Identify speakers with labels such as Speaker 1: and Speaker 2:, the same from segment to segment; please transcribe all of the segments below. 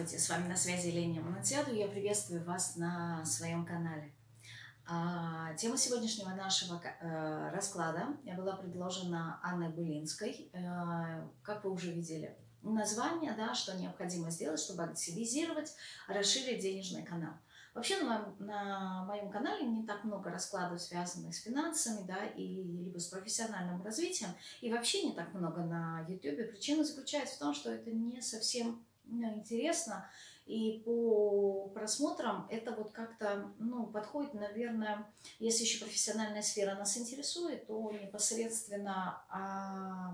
Speaker 1: Здравствуйте, с вами на связи Леня Монатьяду. Я приветствую вас на своем канале. А, тема сегодняшнего нашего э, расклада была предложена Анной Былинской. Э, как вы уже видели, название, да, что необходимо сделать, чтобы активизировать, расширить денежный канал. Вообще на моем, на моем канале не так много раскладов, связанных с финансами, да, и либо с профессиональным развитием, и вообще не так много на YouTube. Причина заключается в том, что это не совсем интересно, и по просмотрам это вот как-то, ну, подходит, наверное, если еще профессиональная сфера нас интересует, то непосредственно а,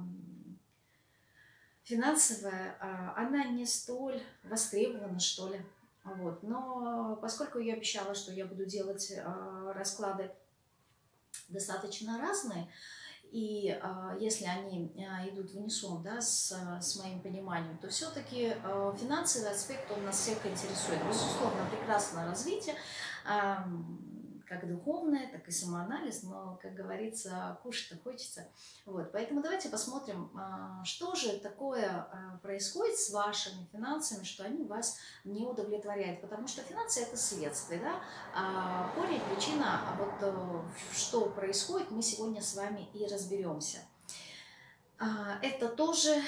Speaker 1: финансовая, а, она не столь востребована, что ли. Вот. Но поскольку я обещала, что я буду делать э, расклады достаточно разные, и э, если они э, идут в унисон да, с, с моим пониманием, то все-таки э, финансовый аспект он нас всех интересует. Безусловно, прекрасное развитие. Как духовное, так и самоанализ, но, как говорится, кушать-то хочется. Вот, поэтому давайте посмотрим, а, что же такое а, происходит с вашими финансами, что они вас не удовлетворяют, потому что финансы – это следствие, да, а корень, причина, а вот э, что происходит, мы сегодня с вами и разберемся. Это тоже э,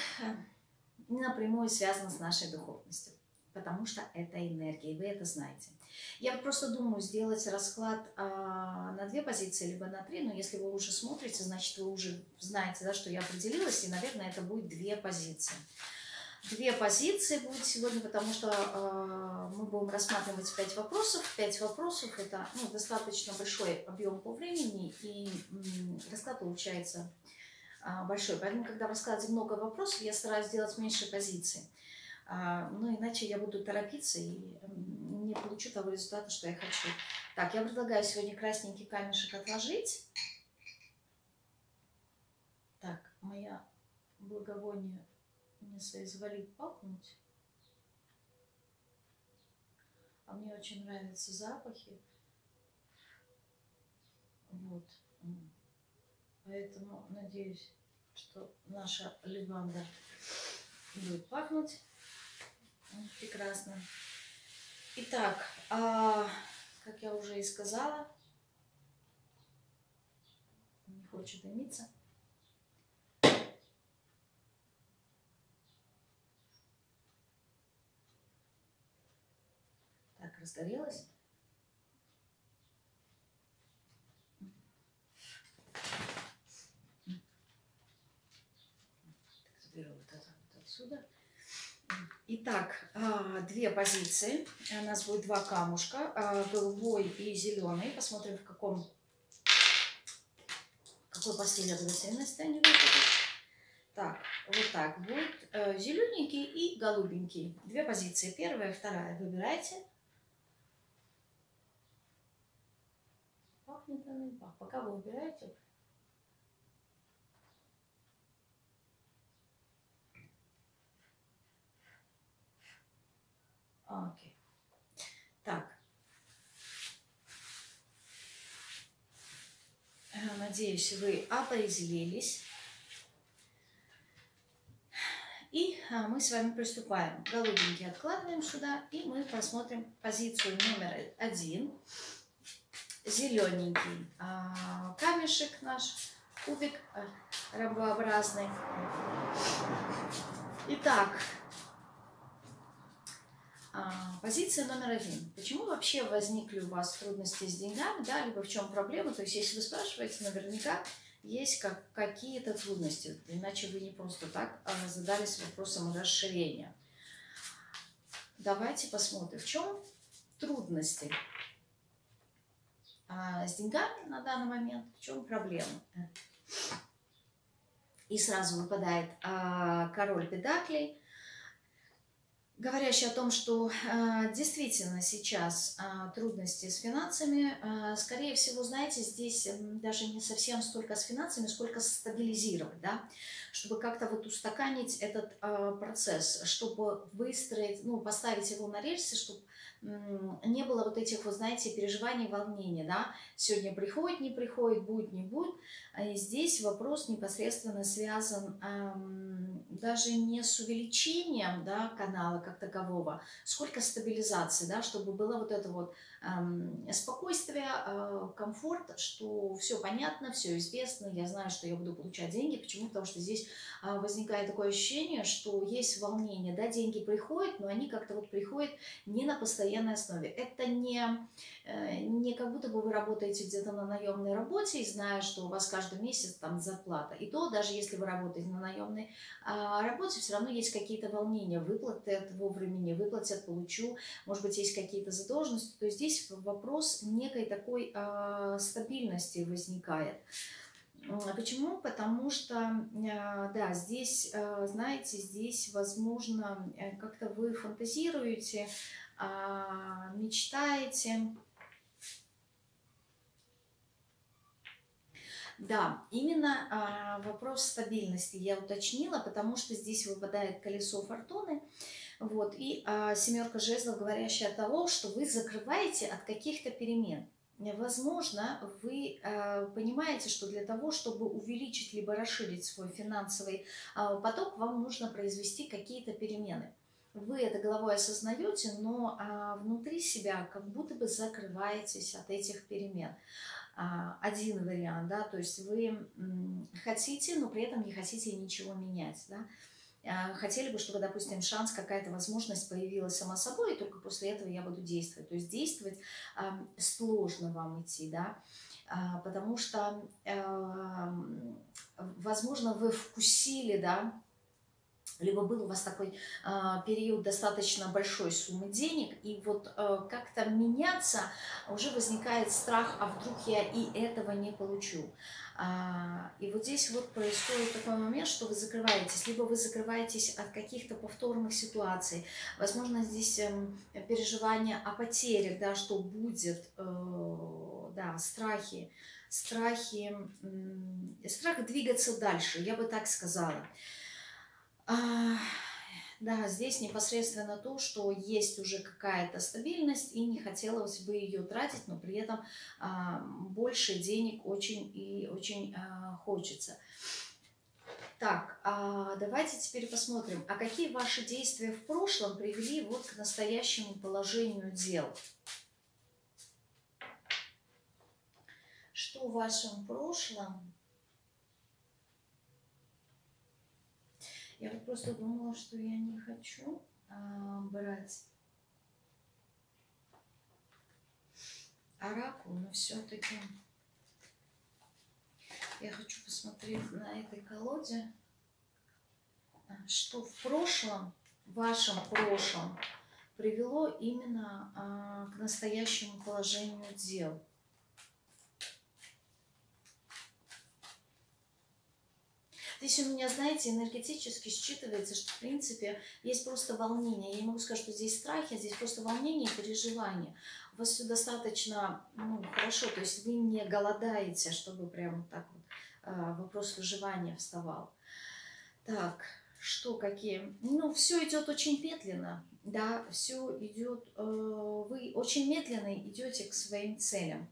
Speaker 1: напрямую связано с нашей духовностью, потому что это энергия, и вы это знаете. Я просто думаю сделать расклад а, на две позиции, либо на три, но если вы уже смотрите, значит, вы уже знаете, да, что я определилась, и, наверное, это будет две позиции. Две позиции будет сегодня, потому что э, мы будем рассматривать пять вопросов. Пять вопросов – это ну, достаточно большой объем по времени, и э, расклад получается э, большой. Поэтому, когда в раскладе много вопросов, я стараюсь сделать меньше позиций. Э, ну, иначе я буду торопиться и не получу того результата, что я хочу. Так, я предлагаю сегодня красненький камешек отложить. Так, моя благовоние не соизволит пахнуть. А мне очень нравятся запахи. Вот. Поэтому надеюсь, что наша ливанда будет пахнуть прекрасно. Итак, а, как я уже и сказала, не хочет дымиться. Так, разгорелась. Так, заберу вот это вот отсюда. Итак, а, две позиции. У нас будет два камушка, а, голубой и зеленый. Посмотрим, в каком какой последовательности они будут. Так, вот так будет. Э, Зелененький и голубенький. Две позиции. Первая, вторая. Выбирайте. Пахнет она Пока вы выбираете, Окей. Так. Э, надеюсь, вы определились. И а, мы с вами приступаем. Голубенький откладываем сюда, и мы посмотрим позицию номер один. Зелененький а, камешек наш, кубик а, рабообразный. Итак, а, позиция номер один. Почему вообще возникли у вас трудности с деньгами, да, либо в чем проблема? То есть, если вы спрашиваете, наверняка есть как, какие-то трудности, иначе вы не просто так а задались вопросом расширения. Давайте посмотрим, в чем трудности а, с деньгами на данный момент, в чем проблема. И сразу выпадает а, король педаклей, говорящий о том, что э, действительно сейчас э, трудности с финансами, э, скорее всего, знаете, здесь э, даже не совсем столько с финансами, сколько стабилизировать, да, чтобы как-то вот устаканить этот э, процесс, чтобы выстроить, ну, поставить его на рельсы, чтобы не было вот этих, вот знаете, переживаний, волнений, да, сегодня приходит, не приходит, будет, не будет. И здесь вопрос непосредственно связан эм, даже не с увеличением, да, канала как такового, сколько стабилизации, да, чтобы было вот это вот эм, спокойствие, э, комфорт, что все понятно, все известно, я знаю, что я буду получать деньги. Почему? Потому что здесь э, возникает такое ощущение, что есть волнение, да, деньги приходят, но они как-то вот приходят не на постоянной основе. Это не, э, не как будто бы вы работаете где-то на наемной работе и зная, что у вас каждый месяц там зарплата. И то, даже если вы работаете на наемной а, работе, все равно есть какие-то волнения, выплаты от вовремя не выплатят, получу, может быть, есть какие-то задолженности. То есть здесь вопрос некой такой э, стабильности возникает. Почему? Потому что, да, здесь, знаете, здесь, возможно, как-то вы фантазируете, а, мечтаете. Да, именно а, вопрос стабильности я уточнила, потому что здесь выпадает колесо фортуны. Вот, и а, семерка жезлов, говорящая о того, что вы закрываете от каких-то перемен. Возможно, вы э, понимаете, что для того, чтобы увеличить либо расширить свой финансовый э, поток, вам нужно произвести какие-то перемены вы это головой осознаете, но а, внутри себя как будто бы закрываетесь от этих перемен. А, один вариант, да, то есть вы хотите, но при этом не хотите ничего менять, да. А, хотели бы, чтобы, допустим, шанс, какая-то возможность появилась сама собой, и только после этого я буду действовать. То есть действовать сложно вам идти, да, а, потому что, а, возможно, вы вкусили, да, либо был у вас такой э, период достаточно большой суммы денег, и вот э, как-то меняться уже возникает страх, а вдруг я и этого не получу. А, и вот здесь вот происходит такой момент, что вы закрываетесь, либо вы закрываетесь от каких-то повторных ситуаций, возможно, здесь э, переживание о потерях, да, что будет, э, да, страхи, страхи, страх двигаться дальше, я бы так сказала. А, да, здесь непосредственно то, что есть уже какая-то стабильность, и не хотелось бы ее тратить, но при этом а, больше денег очень и очень а, хочется. Так, а давайте теперь посмотрим, а какие ваши действия в прошлом привели вот к настоящему положению дел? Что в вашем прошлом Я вот просто думала, что я не хочу а, брать оракул, но все-таки я хочу посмотреть на этой колоде, а, что в прошлом, в вашем прошлом, привело именно а, к настоящему положению дел. Здесь у меня, знаете, энергетически считывается, что, в принципе, есть просто волнение. Я не могу сказать, что здесь страхи, а здесь просто волнение и переживание. У вас все достаточно ну, хорошо, то есть вы не голодаете, чтобы прям так вот э, вопрос выживания вставал. Так, что какие? Ну, все идет очень медленно, да, все идет, э, вы очень медленно идете к своим целям.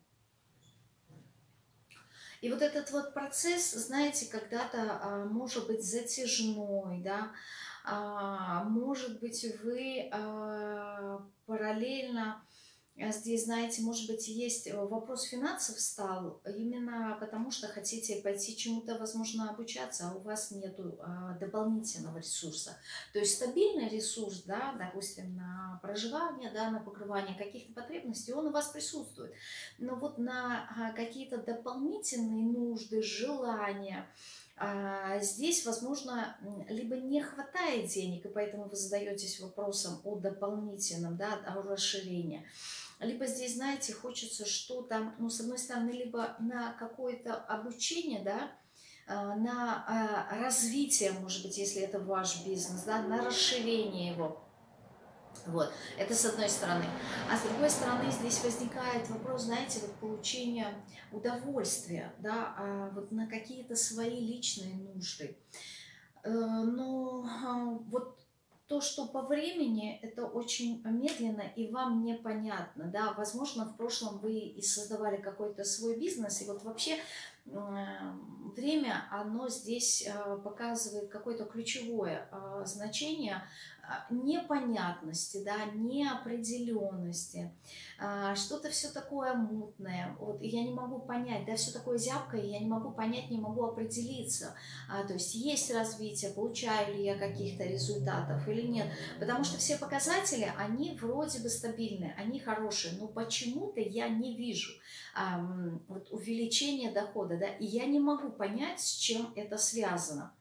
Speaker 1: И вот этот вот процесс, знаете, когда-то а, может быть затяжной, да, а, может быть вы а, параллельно здесь, знаете, может быть, есть э, вопрос финансов стал именно потому, что хотите пойти чему-то, возможно, обучаться, а у вас нет а, дополнительного ресурса. То есть стабильный ресурс, да, допустим, на проживание, да, на покрывание каких-то потребностей, он у вас присутствует. Но вот на а, какие-то дополнительные нужды, желания, Здесь, возможно, либо не хватает денег, и поэтому вы задаетесь вопросом о дополнительном, да, о расширении либо здесь, знаете, хочется что-то, ну, с одной стороны, либо на какое-то обучение, да, а, на а, развитие, может быть, если это ваш бизнес, да, на расширение его. Вот, это с одной стороны. А с другой стороны, здесь возникает вопрос, знаете, вот получения удовольствия, да, а вот на какие-то свои личные нужды. Э, но вот то, что по времени это очень медленно и вам непонятно, да, возможно, в прошлом вы и создавали какой-то свой бизнес, и вот вообще время, оно здесь э, показывает какое-то ключевое э, значение непонятности, да, неопределенности, а, что-то все такое мутное. Вот я не могу понять, да, все такое зябкое, я не могу понять, не могу определиться. А, то есть есть развитие, получаю ли я каких-то результатов или нет. Потому что все показатели, они вроде бы стабильные, они хорошие, но почему-то я не вижу вот, увеличения дохода, да, и я не могу понять, с чем это связано.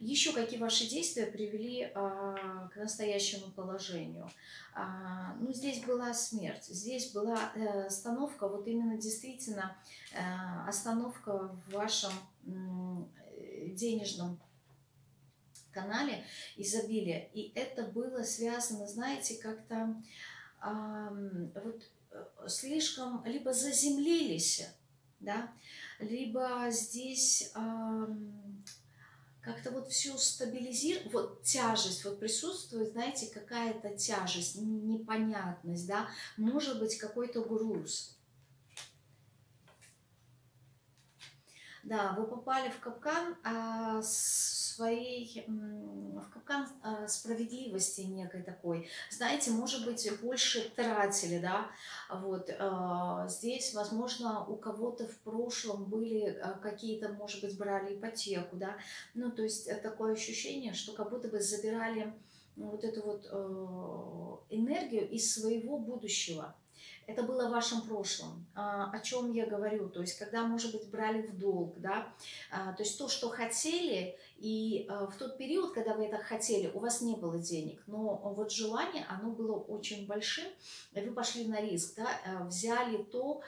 Speaker 1: Еще какие ваши действия привели а, к настоящему положению? А, ну, здесь была смерть, здесь была э, остановка, вот именно действительно э, остановка в вашем денежном канале изобилия. И это было связано, знаете, как-то вот э, слишком либо заземлились, да, либо здесь как-то вот все стабилизировать, вот тяжесть, вот присутствует, знаете, какая-то тяжесть, непонятность, да, может быть какой-то груз. Да, вы попали в капкан а, своей, в капкан а, справедливости некой такой. Знаете, может быть, больше тратили, да, вот. А, здесь, возможно, у кого-то в прошлом были а, какие-то, может быть, брали ипотеку, да, ну, то есть э, такое ощущение, что как будто бы забирали вот эту вот э, энергию из своего будущего это было в вашем прошлом. А, о чем я говорю? То есть, когда, может быть, брали в долг, да, а, то есть то, что хотели, и а, в тот период, когда вы это хотели, у вас не было денег, но вот желание, оно было очень большим, вы пошли на риск, да, взяли то,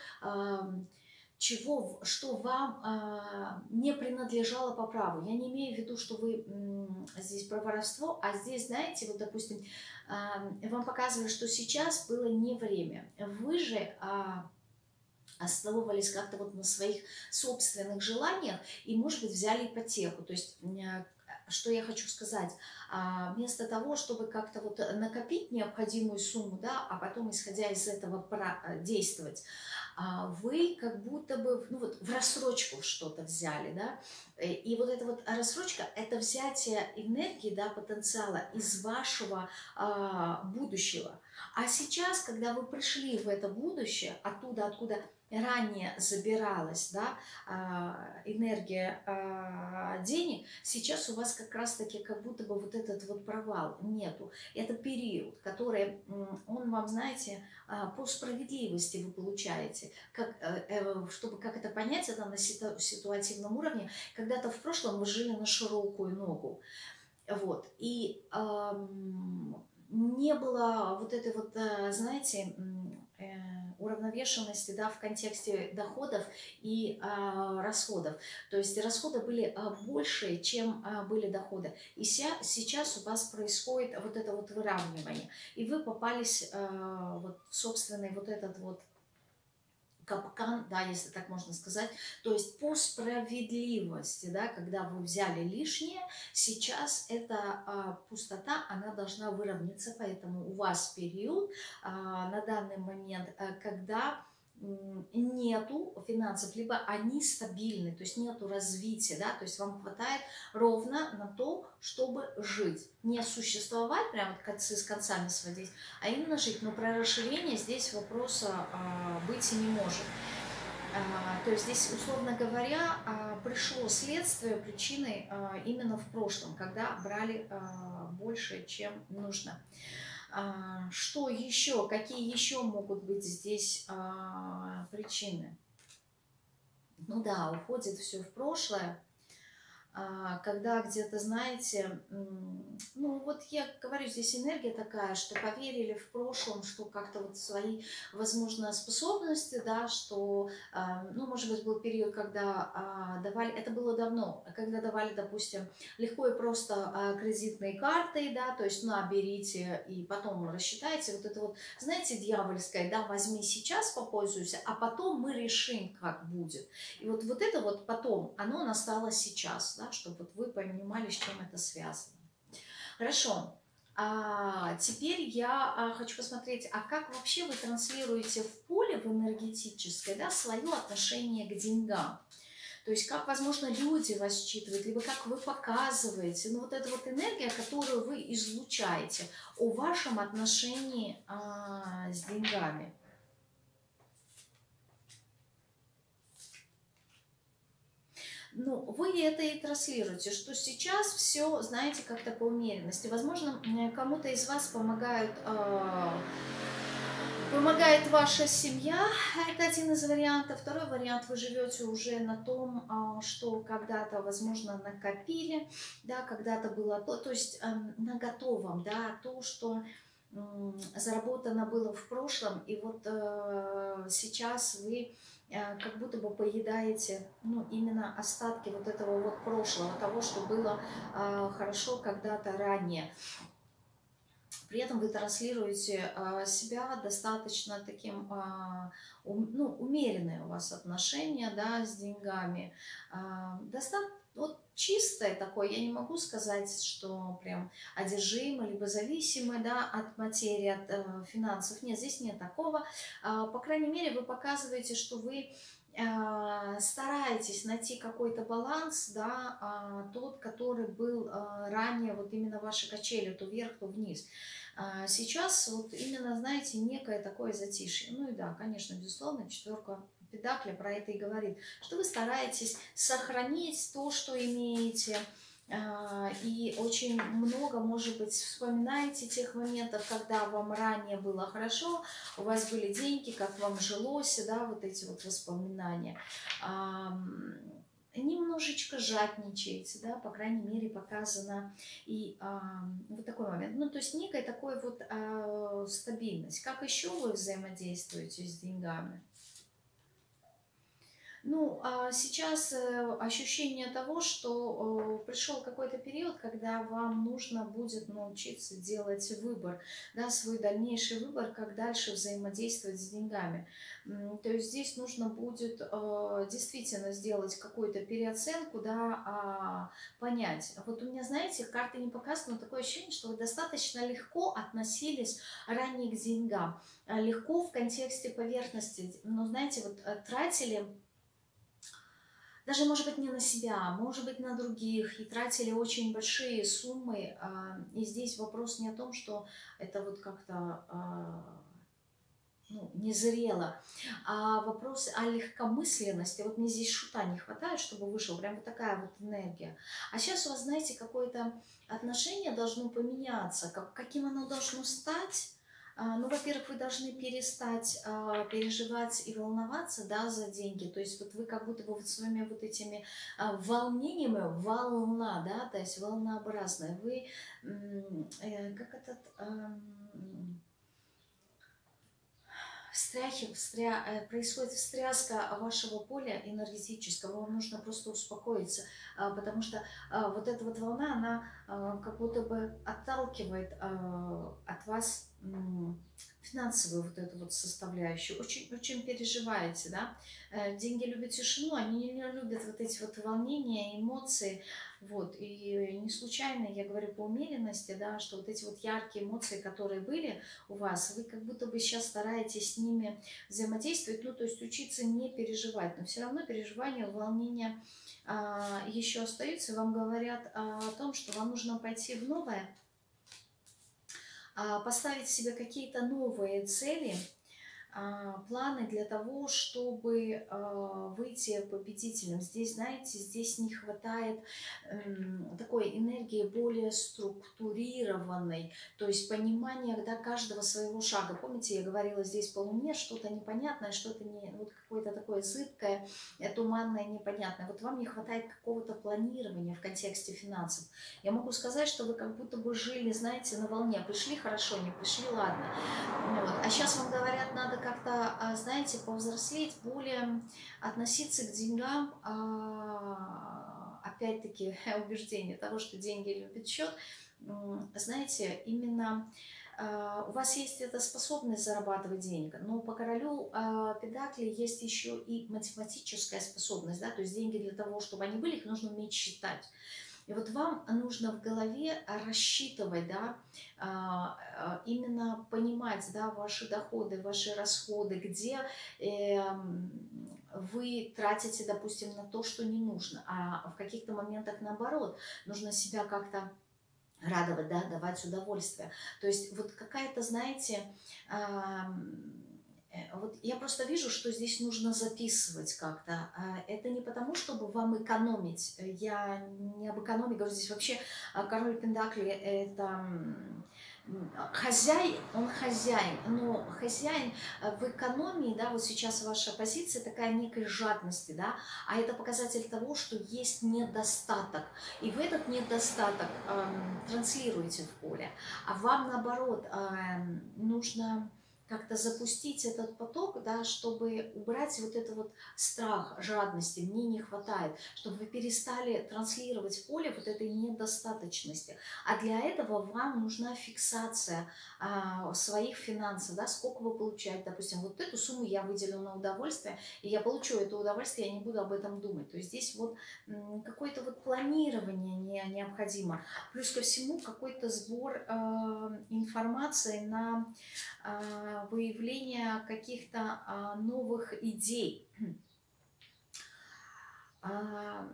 Speaker 1: чего, что вам э, не принадлежало по праву. Я не имею в виду, что вы э, здесь про воровство, а здесь, знаете, вот, допустим, э, вам показывают, что сейчас было не время. Вы же э, основывались как-то вот на своих собственных желаниях и, может быть, взяли ипотеку. То есть что я хочу сказать, вместо того, чтобы как-то вот накопить необходимую сумму, да, а потом, исходя из этого, действовать, а вы как будто бы ну вот, в рассрочку что-то взяли, да, и вот эта вот рассрочка – это взятие энергии, да, потенциала из вашего а, будущего. А сейчас, когда вы пришли в это будущее, оттуда, откуда ранее забиралась да, а, энергия а, денег, сейчас у вас как раз-таки как будто бы вот этот вот провал нету. Это период, который, он вам, знаете, а, по справедливости вы получаете. Как, э, э, чтобы как это понять, это на ситуативном уровне. Когда-то в прошлом вы жили на широкую ногу. Вот. И эм, не было вот этой вот, э, знаете, уравновешенности да, в контексте доходов и а, расходов. То есть расходы были а, больше, чем а, были доходы. И ся, сейчас у вас происходит вот это вот выравнивание. И вы попались а, вот, в собственный вот этот вот капкан, да, если так можно сказать, то есть по справедливости, да, когда вы взяли лишнее, сейчас эта а, пустота, она должна выровняться, поэтому у вас период а, на данный момент, а, когда нету финансов, либо они стабильны, то есть нету развития, да, то есть вам хватает ровно на то, чтобы жить. Не существовать, прям вот концы с концами сводить, а именно жить. Но про расширение здесь вопроса а, быть и не может. А, то есть здесь, условно говоря, а, пришло следствие причиной а, именно в прошлом, когда брали а, больше, чем нужно. А, что еще? Какие еще могут быть здесь а, причины? Ну да, уходит все в прошлое. А, когда где-то, знаете, ну вот я говорю, здесь энергия такая, что поверили в прошлом, что как-то вот свои, возможно, способности, да, что, а, ну, может быть, был период, когда а, давали, это было давно, когда давали, допустим, легко и просто кредитные карты, да, то есть, на, берите и потом рассчитайте, вот это вот, знаете, дьявольское, да, возьми сейчас, попользуйся, а потом мы решим, как будет. И вот, вот это вот потом, оно настало сейчас, да, чтобы вот вы понимали, с чем это связано. Хорошо. А теперь я а, хочу посмотреть, а как вообще вы транслируете в поле, в энергетическое, да, свое отношение к деньгам. То есть как, возможно, люди вас считывают, либо как вы показываете, ну вот эта вот энергия, которую вы излучаете о вашем отношении а, с деньгами. Ну, вы это и транслируете, что сейчас все, знаете, как-то по умеренности. Возможно, кому-то из вас помогают, э, помогает ваша семья, это один из вариантов. Второй вариант, вы живете уже на том, э, что когда-то, возможно, накопили, да, когда-то было то, то есть э, на готовом, да, то, что заработано было в прошлом, и вот э, сейчас вы как будто бы поедаете ну, именно остатки вот этого вот прошлого, того, что было э, хорошо когда-то ранее. При этом вы транслируете э, себя достаточно таким, э, ну, умеренные у вас отношения, да, с деньгами. Э, достаточно вот чистое такое, я не могу сказать, что прям одержимое, либо зависимое да, от материи, от э, финансов. Нет, здесь нет такого. Э, по крайней мере, вы показываете, что вы э, стараетесь найти какой-то баланс, да, э, тот, который был ранее, вот именно ваши качели, то вверх, то вниз. Сейчас вот именно, знаете, некое такое затишье. Ну и да, конечно, безусловно, четверка Педакли про это и говорит, что вы стараетесь сохранить то, что имеете, а, и очень много, может быть, вспоминаете тех моментов, когда вам ранее было хорошо, у вас были деньги, как вам жилось, да, вот эти вот воспоминания. Немножечко жадничаете, да, по крайней мере, показано и а, вот такой момент. Ну, то есть некая такой вот а, стабильность. Как еще вы взаимодействуете с деньгами? Ну, а сейчас э, ощущение того, что пришел какой-то период, когда вам нужно будет научиться делать выбор, да, свой дальнейший выбор, как дальше взаимодействовать с деньгами. То есть здесь нужно будет э, действительно сделать какую-то переоценку, да, а, понять. Вот у меня, знаете, карты не показаны, но такое ощущение, что вы достаточно легко относились ранее к деньгам. Легко в контексте поверхности, но, знаете, вот э, тратили даже, может быть, не на себя, а может быть, на других, и тратили очень большие суммы. А, и здесь вопрос не о том, что это вот как-то а, ну, не а вопрос о легкомысленности. Вот мне здесь шута не хватает, чтобы вышел прям вот такая вот энергия. А сейчас у вас, знаете, какое-то отношение должно поменяться, как, каким оно должно стать, ну, во-первых, вы должны перестать а, переживать и волноваться, да, за деньги. То есть вот вы как будто бы вот своими вот этими а, волнениями, волна, да, то есть волнообразная, вы, э, как этот... А, встряхи, встря... Э, происходит встряска вашего поля энергетического, вам нужно просто успокоиться, а, потому что а, вот эта вот волна, она а, как будто бы отталкивает от вас финансовую вот эту вот составляющую. Очень, очень переживаете, да. Э, деньги любят тишину, они не любят вот эти вот волнения, эмоции. Вот. И не случайно я говорю по умеренности, да, что вот эти вот яркие эмоции, которые были у вас, вы как будто бы сейчас стараетесь с ними взаимодействовать, ну, то есть учиться не переживать, но все равно переживания, волнения а, еще остаются, вам говорят о том, что вам нужно пойти в новое, поставить себе какие-то новые цели, а, планы для того, чтобы а, выйти победителем. Здесь, знаете, здесь не хватает такой энергии более структурированной, то есть понимания да, каждого своего шага. Помните, я говорила здесь по луне, что-то непонятное, что-то не, вот какое-то такое зыбкое, э, туманное, непонятное. Вот вам не хватает какого-то планирования в контексте финансов. Я могу сказать, что вы как будто бы жили, знаете, на волне. Пришли хорошо, не пришли, ладно. Вот. А сейчас вам говорят, как-то, а, знаете, повзрослеть, более относиться к деньгам, а, опять-таки, убеждение того, что деньги любят счет, знаете, именно а, у вас есть эта способность зарабатывать деньги, но по королю Педакли есть еще и математическая способность, да, то есть деньги для того, чтобы они были, их нужно уметь считать. И вот вам нужно в голове рассчитывать, да, а, а, именно понимать, да, ваши доходы, ваши расходы, где эм, вы тратите, допустим, на то, что не нужно, а в каких-то моментах наоборот, нужно себя как-то радовать, да, давать удовольствие. То есть вот какая-то, знаете, вот я просто вижу, что здесь нужно записывать как-то. А, это не потому, чтобы вам экономить. Я не об экономии говорю. Здесь вообще а, король Пендакли – это хозяин, он хозяин, но хозяин э, в экономии, да, вот сейчас ваша позиция такая некой жадности, да, а это показатель того, что есть недостаток, и вы этот недостаток эм, транслируете в поле, а вам наоборот эм, нужно как-то запустить этот поток, да, чтобы убрать вот этот вот страх, жадности, мне не хватает, чтобы вы перестали транслировать в поле вот этой недостаточности. А для этого вам нужна фиксация а, своих финансов, да, сколько вы получаете, допустим, вот эту сумму я выделю на удовольствие, и я получу это удовольствие, я не буду об этом думать. То есть здесь вот какое-то вот планирование не, необходимо. Плюс ко всему какой-то сбор э, информации на э, выявление каких-то а, новых идей. А,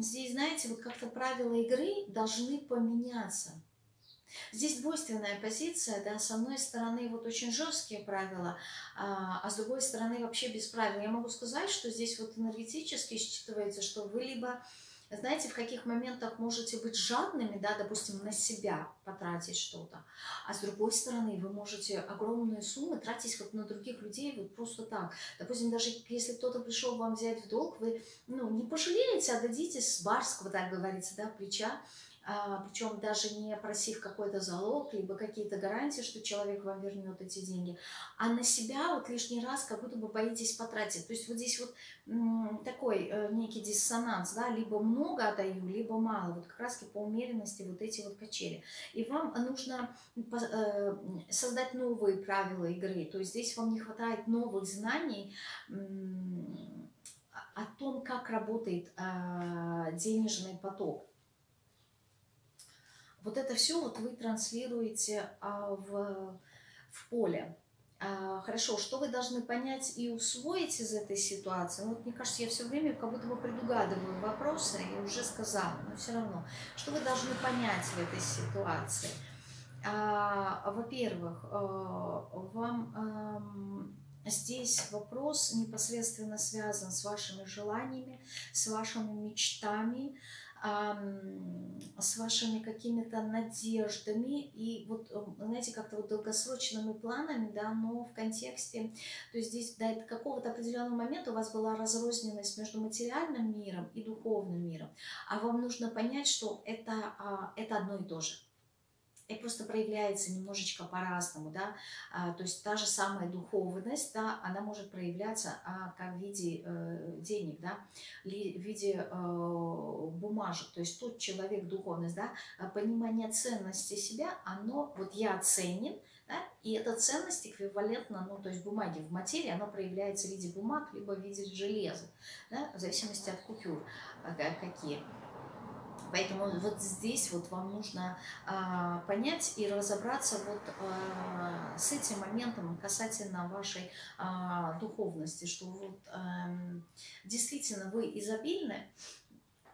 Speaker 1: здесь, знаете, вот как-то правила игры должны поменяться. Здесь двойственная позиция, да, с одной стороны вот очень жесткие правила, а, а с другой стороны вообще без правил. Я могу сказать, что здесь вот энергетически считывается, что вы либо знаете, в каких моментах можете быть жадными, да, допустим, на себя потратить что-то, а с другой стороны вы можете огромные суммы тратить вот на других людей вот просто так. Допустим, даже если кто-то пришел вам взять в долг, вы ну, не пожалеете, отдадите с барского, так говорится, да, плеча, а, причем даже не просив какой-то залог, либо какие-то гарантии, что человек вам вернет эти деньги, а на себя вот лишний раз как будто бы боитесь потратить. То есть вот здесь вот такой э, некий диссонанс, да, либо много отдаю, либо мало, вот как раз по умеренности вот эти вот качели. И вам нужно э, создать новые правила игры, то есть здесь вам не хватает новых знаний, о том, как работает а, денежный поток. Вот это все вот вы транслируете а, в, в поле. А, хорошо, что вы должны понять и усвоить из этой ситуации? Ну, вот, мне кажется, я все время как будто бы предугадываю вопросы и уже сказала, но все равно. Что вы должны понять в этой ситуации? А, во-первых, а, вам а, здесь вопрос непосредственно связан с вашими желаниями, с вашими мечтами, с вашими какими-то надеждами и вот, знаете, как-то вот долгосрочными планами, да, но в контексте, то есть здесь до какого-то определенного момента у вас была разрозненность между материальным миром и духовным миром, а вам нужно понять, что это, а, это одно и то же и просто проявляется немножечко по-разному, да, а, то есть та же самая духовность, да, она может проявляться а, как в виде э, денег, да, или в виде э, бумажек, то есть тот человек духовность, да, понимание ценности себя, оно, вот я ценен, да, и эта ценность эквивалентна, ну, то есть бумаги в материи, она проявляется в виде бумаг, либо в виде железа, да, в зависимости от купюр, какие. Поэтому вот здесь вот вам нужно а, понять и разобраться вот а, с этим моментом касательно вашей а, духовности, что вот а, действительно вы изобильны,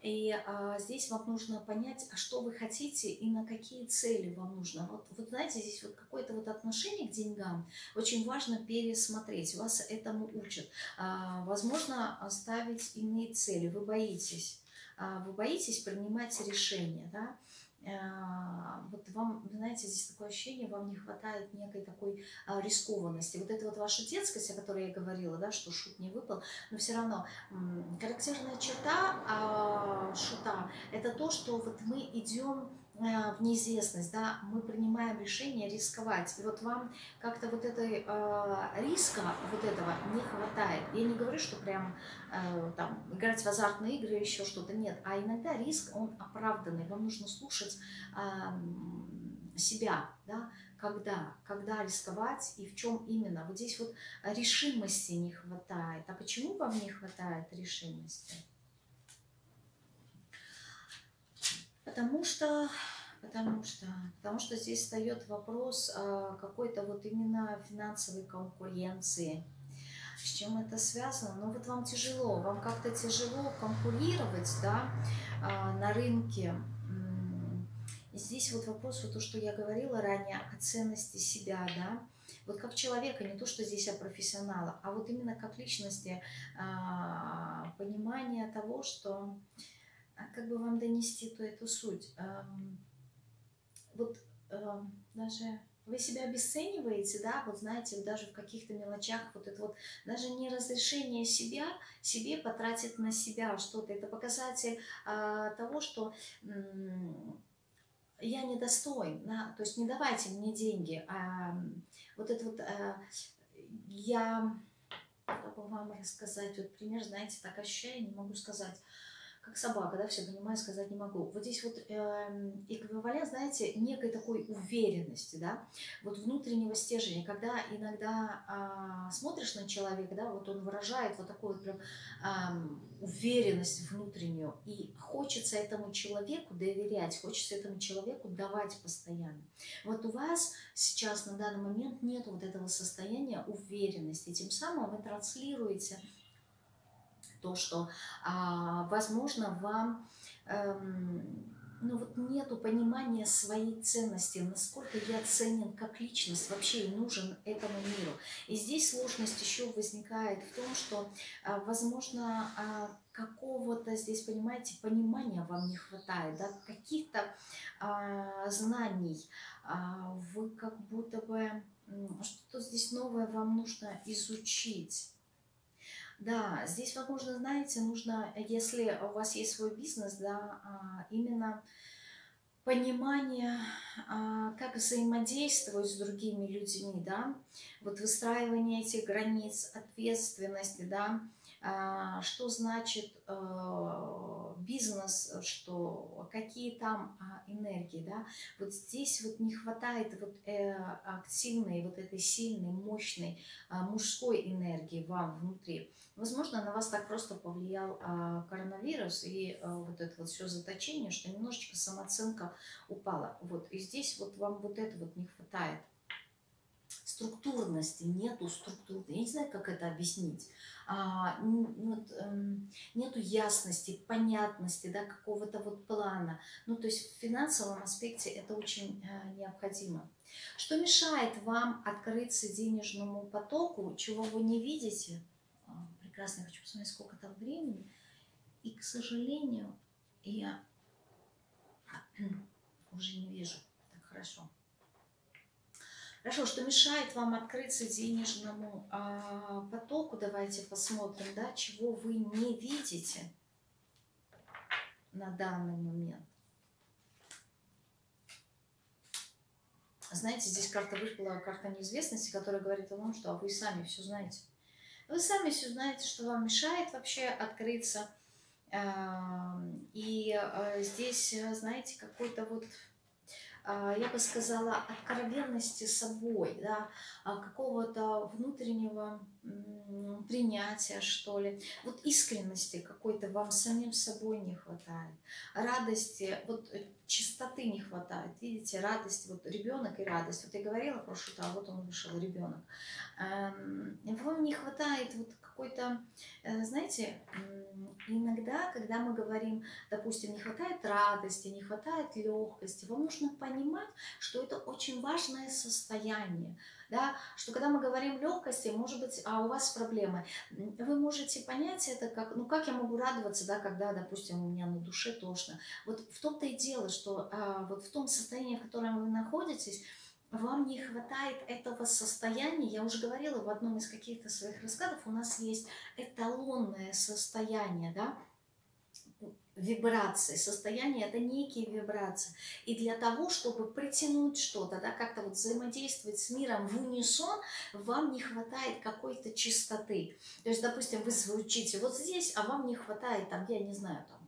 Speaker 1: и а, здесь вам нужно понять, а что вы хотите и на какие цели вам нужно. Вот, вот знаете, здесь вот какое-то вот отношение к деньгам очень важно пересмотреть. Вас этому учат. А, возможно, ставить иные цели. Вы боитесь вы боитесь принимать решения, да, а, вот вам, знаете, здесь такое ощущение, вам не хватает некой такой а, рискованности. Вот это вот ваша детскость, о которой я говорила, да, что шут не выпал, но все равно характерная черта шута – это то, что вот мы идем Э, в неизвестность, да, мы принимаем решение рисковать. И вот вам как-то вот этой э, риска, вот этого не хватает. Я не говорю, что прям э, там играть в азартные игры или еще что-то, нет. А иногда риск, он оправданный. Вам нужно слушать э, себя, да, когда, когда рисковать и в чем именно. Вот здесь вот решимости не хватает. А почему вам не хватает решимости? Потому что, потому что, потому что здесь встает вопрос а, какой-то вот именно финансовой конкуренции. С чем это связано? Ну вот вам тяжело, вам как-то тяжело конкурировать, да, а, на рынке. И здесь вот вопрос, вот то, что я говорила ранее о ценности себя, да, вот как человека, не то, что здесь о профессионала, а вот именно как личности, а, понимание того, что как бы вам донести то эту суть. Вот даже вы себя обесцениваете, да, вот знаете, даже в каких-то мелочах, вот это вот, даже не разрешение себя, себе потратить на себя что-то, это показатель а, того, что я недостоин, да, то есть не давайте мне деньги, а вот это вот а, я, как бы вам рассказать, вот пример, знаете, так ощущаю, не могу сказать, как собака, да, все понимаю, сказать не могу. Вот здесь вот э, эквивалент, знаете, некой такой уверенности, да, вот внутреннего стержня, когда иногда э, смотришь на человека, да, вот он выражает вот такую вот прям уверенность внутреннюю, и хочется этому человеку доверять, хочется этому человеку давать постоянно. Вот у вас сейчас на данный момент нет вот этого состояния уверенности, тем самым вы транслируете то, что, а, возможно, вам эм, ну вот нету понимания своей ценности, насколько я ценен как личность вообще и нужен этому миру. И здесь сложность еще возникает в том, что, а, возможно, а, какого-то здесь, понимаете, понимания вам не хватает, да, каких-то а, знаний, а, вы как будто бы что-то здесь новое вам нужно изучить. Да, здесь, возможно, знаете, нужно, если у вас есть свой бизнес, да, а, именно понимание, а, как взаимодействовать с другими людьми, да, вот выстраивание этих границ, ответственности, да, что значит э, бизнес, что какие там а, энергии, да, вот здесь вот не хватает вот э, активной, вот этой сильной, мощной а, мужской энергии вам внутри. Возможно, на вас так просто повлиял коронавирус и э, вот это вот все заточение, что немножечко самооценка упала. Вот, и здесь вот вам вот это вот не хватает структурности, нету структуры. Я не знаю, как это объяснить а, вот, эм, нету ясности, понятности, да, какого-то вот плана. Ну, то есть в финансовом аспекте это очень э, необходимо. Что мешает вам открыться денежному потоку, чего вы не видите? А, прекрасно, я хочу посмотреть, сколько там времени. И, к сожалению, я уже не вижу. Так, хорошо. Хорошо, что мешает вам открыться денежному а, потоку? Давайте посмотрим, да, чего вы не видите на данный момент. Знаете, здесь карта выпала, карта неизвестности, которая говорит о том, что а вы сами все знаете. Вы сами все знаете, что вам мешает вообще открыться. И а, здесь, знаете, какой-то вот а, я бы сказала, откровенности собой, да, а, какого-то внутреннего принятия, что ли. Вот искренности какой-то вам самим собой не хватает. Радости, вот э, чистоты не хватает. Видите, радость, вот ребенок и радость. Вот я говорила про что-то, а вот он вышел, ребенок. Эм, вам не хватает вот какой-то, э, знаете, иногда, когда мы говорим, допустим, не хватает радости, не хватает легкости, вам нужно понимать, что это очень важное состояние, да, что когда мы говорим легкости, может быть, а у вас проблемы, вы можете понять это как, ну как я могу радоваться, да, когда, допустим, у меня на душе тошно. Вот в том-то и дело, что а, вот в том состоянии, в котором вы находитесь, вам не хватает этого состояния, я уже говорила в одном из каких-то своих рассказов, у нас есть эталонное состояние, да, вибрации. Состояние – это некие вибрации. И для того, чтобы притянуть что-то, да, как-то вот взаимодействовать с миром в унисон, вам не хватает какой-то чистоты. То есть, допустим, вы звучите вот здесь, а вам не хватает, там, я не знаю, там,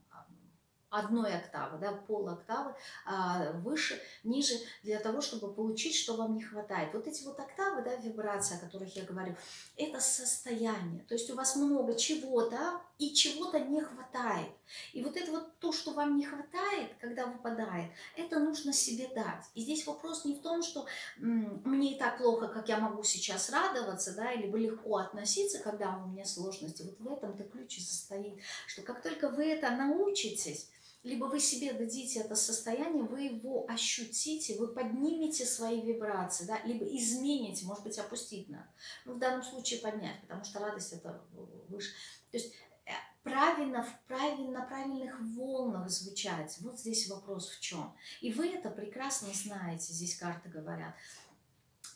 Speaker 1: одной октавы, да, пол октавы а, выше, ниже, для того, чтобы получить, что вам не хватает. Вот эти вот октавы, да, вибрации, о которых я говорю, это состояние. То есть у вас много чего-то и чего-то не хватает. И вот это вот то, что вам не хватает, когда выпадает, это нужно себе дать. И здесь вопрос не в том, что мне и так плохо, как я могу сейчас радоваться, да, либо легко относиться, когда у меня сложности. Вот в этом-то ключ и состоит, что как только вы это научитесь, либо вы себе дадите это состояние, вы его ощутите, вы поднимете свои вибрации, да, либо измените, может быть, опустить надо. Ну, в данном случае поднять, потому что радость это выше. То есть э, правильно, в на правильных волнах звучать. Вот здесь вопрос в чем. И вы это прекрасно знаете, здесь карты говорят.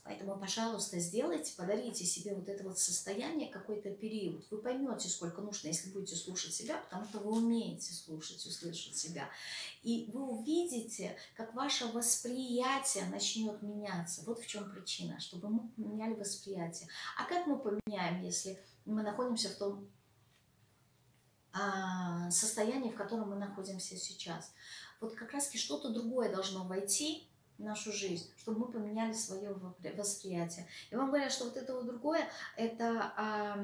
Speaker 1: Поэтому, пожалуйста, сделайте, подарите себе вот это вот состояние какой-то период. Вы поймете, сколько нужно, если будете слушать себя, потому что вы умеете слушать, услышать себя. И вы увидите, как ваше восприятие начнет меняться. Вот в чем причина, чтобы мы поменяли восприятие. А как мы поменяем, если мы находимся в том а, состоянии, в котором мы находимся сейчас? Вот как раз что-то другое должно войти, нашу жизнь, чтобы мы поменяли свое восприятие. И вам говорят, что вот это вот другое, это а,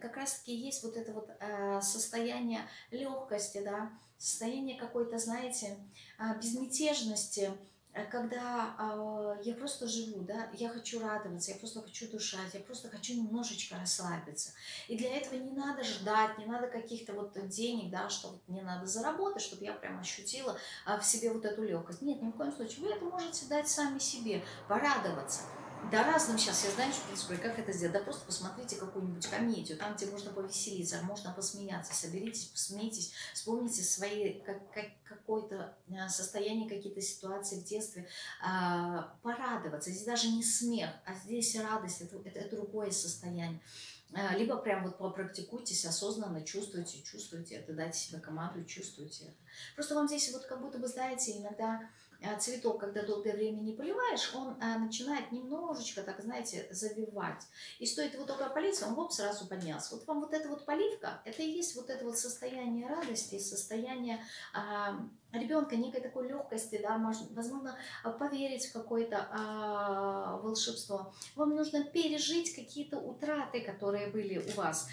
Speaker 1: как раз-таки есть вот это вот а, состояние легкости, да, состояние какой-то, знаете, а, безмятежности, Э, когда э, я просто живу, да, я хочу радоваться, я просто хочу душать, я просто хочу немножечко расслабиться. И для этого не надо ждать, не надо каких-то вот денег, да, что вот мне надо заработать, чтобы я прям ощутила э, в себе вот эту легкость. Нет, ни в коем случае. Вы это можете дать сами себе, порадоваться. Да разным сейчас, я знаю, что, принципе, как это сделать. Да просто посмотрите какую-нибудь комедию, там, где можно повеселиться, можно посмеяться, соберитесь, посмейтесь, вспомните свои как, как, какое-то а, состояние, какие-то ситуации в детстве, а, порадоваться. Здесь даже не смех, а здесь радость, это, это, это другое состояние. А, либо прям вот попрактикуйтесь осознанно, чувствуйте, чувствуйте это, дайте себе команду, чувствуйте это. Просто вам здесь вот как будто бы, знаете, иногда цветок, когда долгое время не поливаешь, он а, начинает немножечко, так знаете, завивать. И стоит его только полить, он воп, сразу поднялся. Вот вам вот эта вот поливка, это и есть вот это вот состояние радости, состояние а, ребенка, некой такой легкости, да, можно, возможно, поверить в какое-то а, волшебство. Вам нужно пережить какие-то утраты, которые были у вас.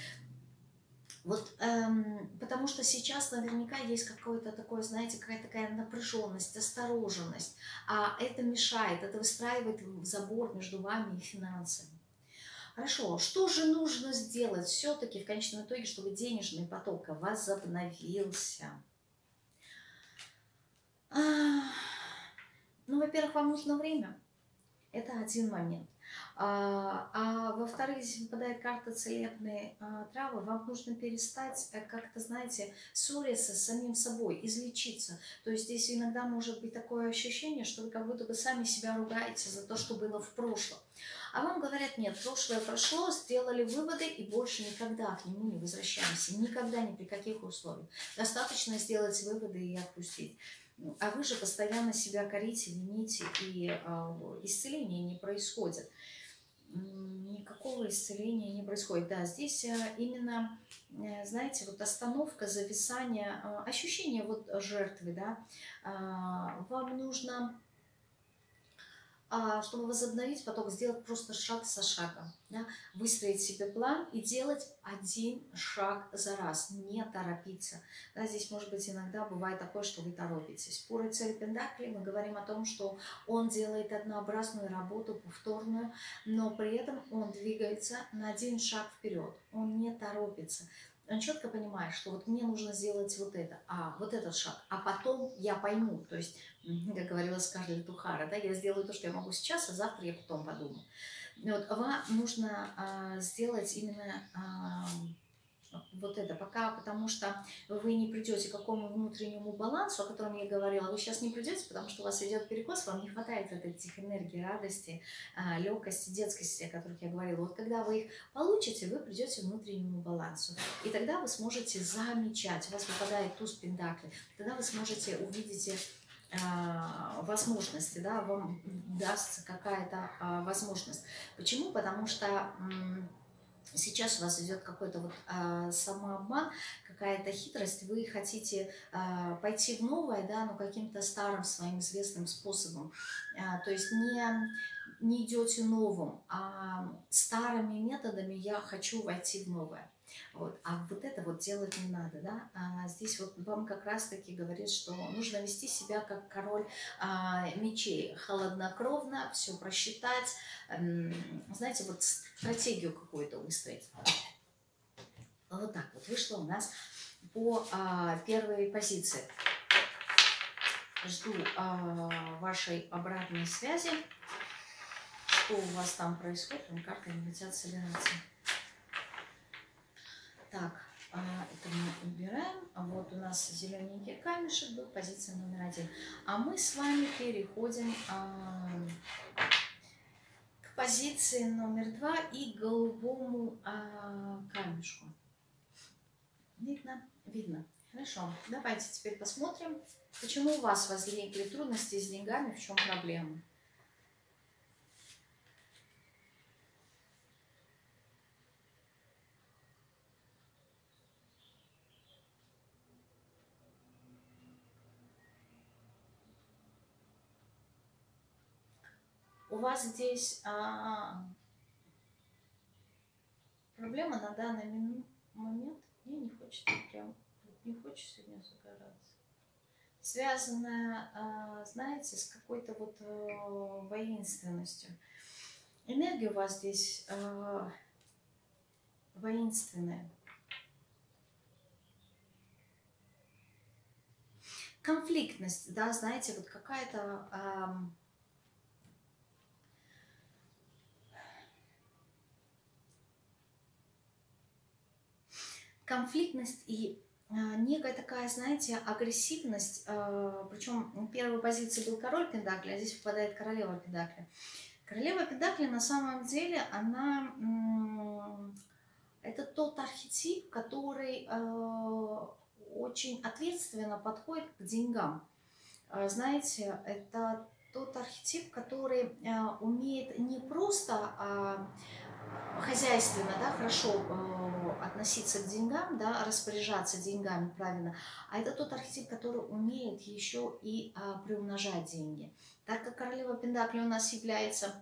Speaker 1: Вот эм, потому что сейчас наверняка есть какое-то такое, знаете, какая-то такая напряженность, осторожность, а это мешает, это выстраивает забор между вами и финансами. Хорошо, что же нужно сделать все-таки в конечном итоге, чтобы денежный поток возобновился? А, ну, во-первых, вам нужно время. Это один момент. А, а во-вторых, если выпадает карта целебные а, травы, вам нужно перестать э, как-то, знаете, ссориться с самим собой, излечиться. То есть здесь иногда может быть такое ощущение, что вы как будто бы сами себя ругаете за то, что было в прошлом. А вам говорят, нет, прошлое прошло, сделали выводы и больше никогда к нему не возвращаемся. Никогда, ни при каких условиях. Достаточно сделать выводы и отпустить. А вы же постоянно себя корите, вините, и э, исцеления не происходит никакого исцеления не происходит. Да, здесь э, именно, э, знаете, вот остановка, зависание, э, ощущение вот жертвы, да, а, вам нужно а, чтобы возобновить поток, сделать просто шаг за шагом. Да? Выстроить себе план и делать один шаг за раз, не торопиться. Да, здесь, может быть, иногда бывает такое, что вы торопитесь. По рыцарю Пендакли мы говорим о том, что он делает однообразную работу, повторную, но при этом он двигается на один шаг вперед. Он не торопится четко понимает, что вот мне нужно сделать вот это, а вот этот шаг, а потом я пойму, то есть, как говорила Скарлетт Тухара, да, я сделаю то, что я могу сейчас, а завтра я потом подумаю. Вот, вам нужно а, сделать именно а, вот это пока, потому что вы не придете к какому внутреннему балансу, о котором я говорила, вы сейчас не придете, потому что у вас идет перекос, вам не хватает вот этих энергий, радости, а, легкости, детскости, о которых я говорила. Вот когда вы их получите, вы придете к внутреннему балансу. И тогда вы сможете замечать, у вас выпадает туз пентакли, тогда вы сможете увидеть а, возможности, да, вам дастся какая-то а, возможность. Почему? Потому что Сейчас у вас идет какой-то вот а, самообман, какая-то хитрость, вы хотите а, пойти в новое, да, но каким-то старым своим известным способом. А, то есть не, не идете новым, а старыми методами я хочу войти в новое. Вот. А вот это вот делать не надо, да. А здесь вот вам как раз-таки говорит, что нужно вести себя как король а, мечей, холоднокровно, все просчитать, эм, знаете, вот стратегию какую-то выстроить. Вот так вот вышло у нас по а, первой позиции. Жду а, вашей обратной связи. Что у вас там происходит? Карты не хотят собираться. Так, а, это мы убираем. А вот у нас зелененький камешек был, позиция номер один. А мы с вами переходим а, к позиции номер два и голубому камешку. Видно? Видно. Хорошо. Давайте теперь посмотрим, почему у вас возникли трудности с деньгами, в чем проблема. У вас здесь а, проблема на данный момент, мне не хочется прям, не хочется сегодня загораться, связанная, а, знаете, с какой-то вот а, воинственностью. Энергия у вас здесь а, воинственная. Конфликтность, да, знаете, вот какая-то... А, конфликтность и а, некая такая, знаете, агрессивность, а, причем первой позиции был король Пендакли, а здесь попадает королева Пендакли. Королева Пендакли на самом деле, она это тот архетип, который а, очень ответственно подходит к деньгам. Знаете, это тот архетип, который умеет не просто хозяйственно, да, хорошо относиться к деньгам, да, распоряжаться деньгами правильно, а это тот архетип, который умеет еще и э, приумножать деньги. Так как королева Пендакли у нас является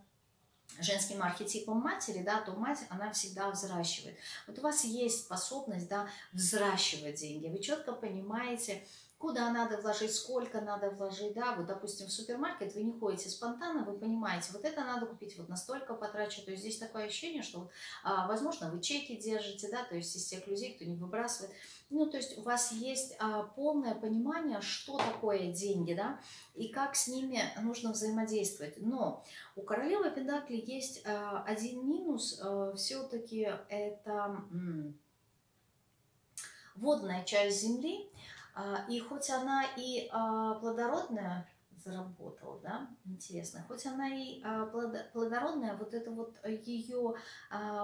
Speaker 1: женским архетипом матери, да, то мать, она всегда взращивает. Вот у вас есть способность, да, взращивать деньги. Вы четко понимаете, куда надо вложить, сколько надо вложить, да, вот, допустим, в супермаркет вы не ходите спонтанно, вы понимаете, вот это надо купить, вот настолько потрачу, то есть здесь такое ощущение, что, а, возможно, вы чеки держите, да, то есть из тех людей, кто не выбрасывает, ну, то есть у вас есть а, полное понимание, что такое деньги, да, и как с ними нужно взаимодействовать, но у королевы Пендакли есть а, один минус, все-таки это водная часть Земли, и хоть она и а, плодородная, заработала, да, интересно, хоть она и а, плодородная, вот эта вот ее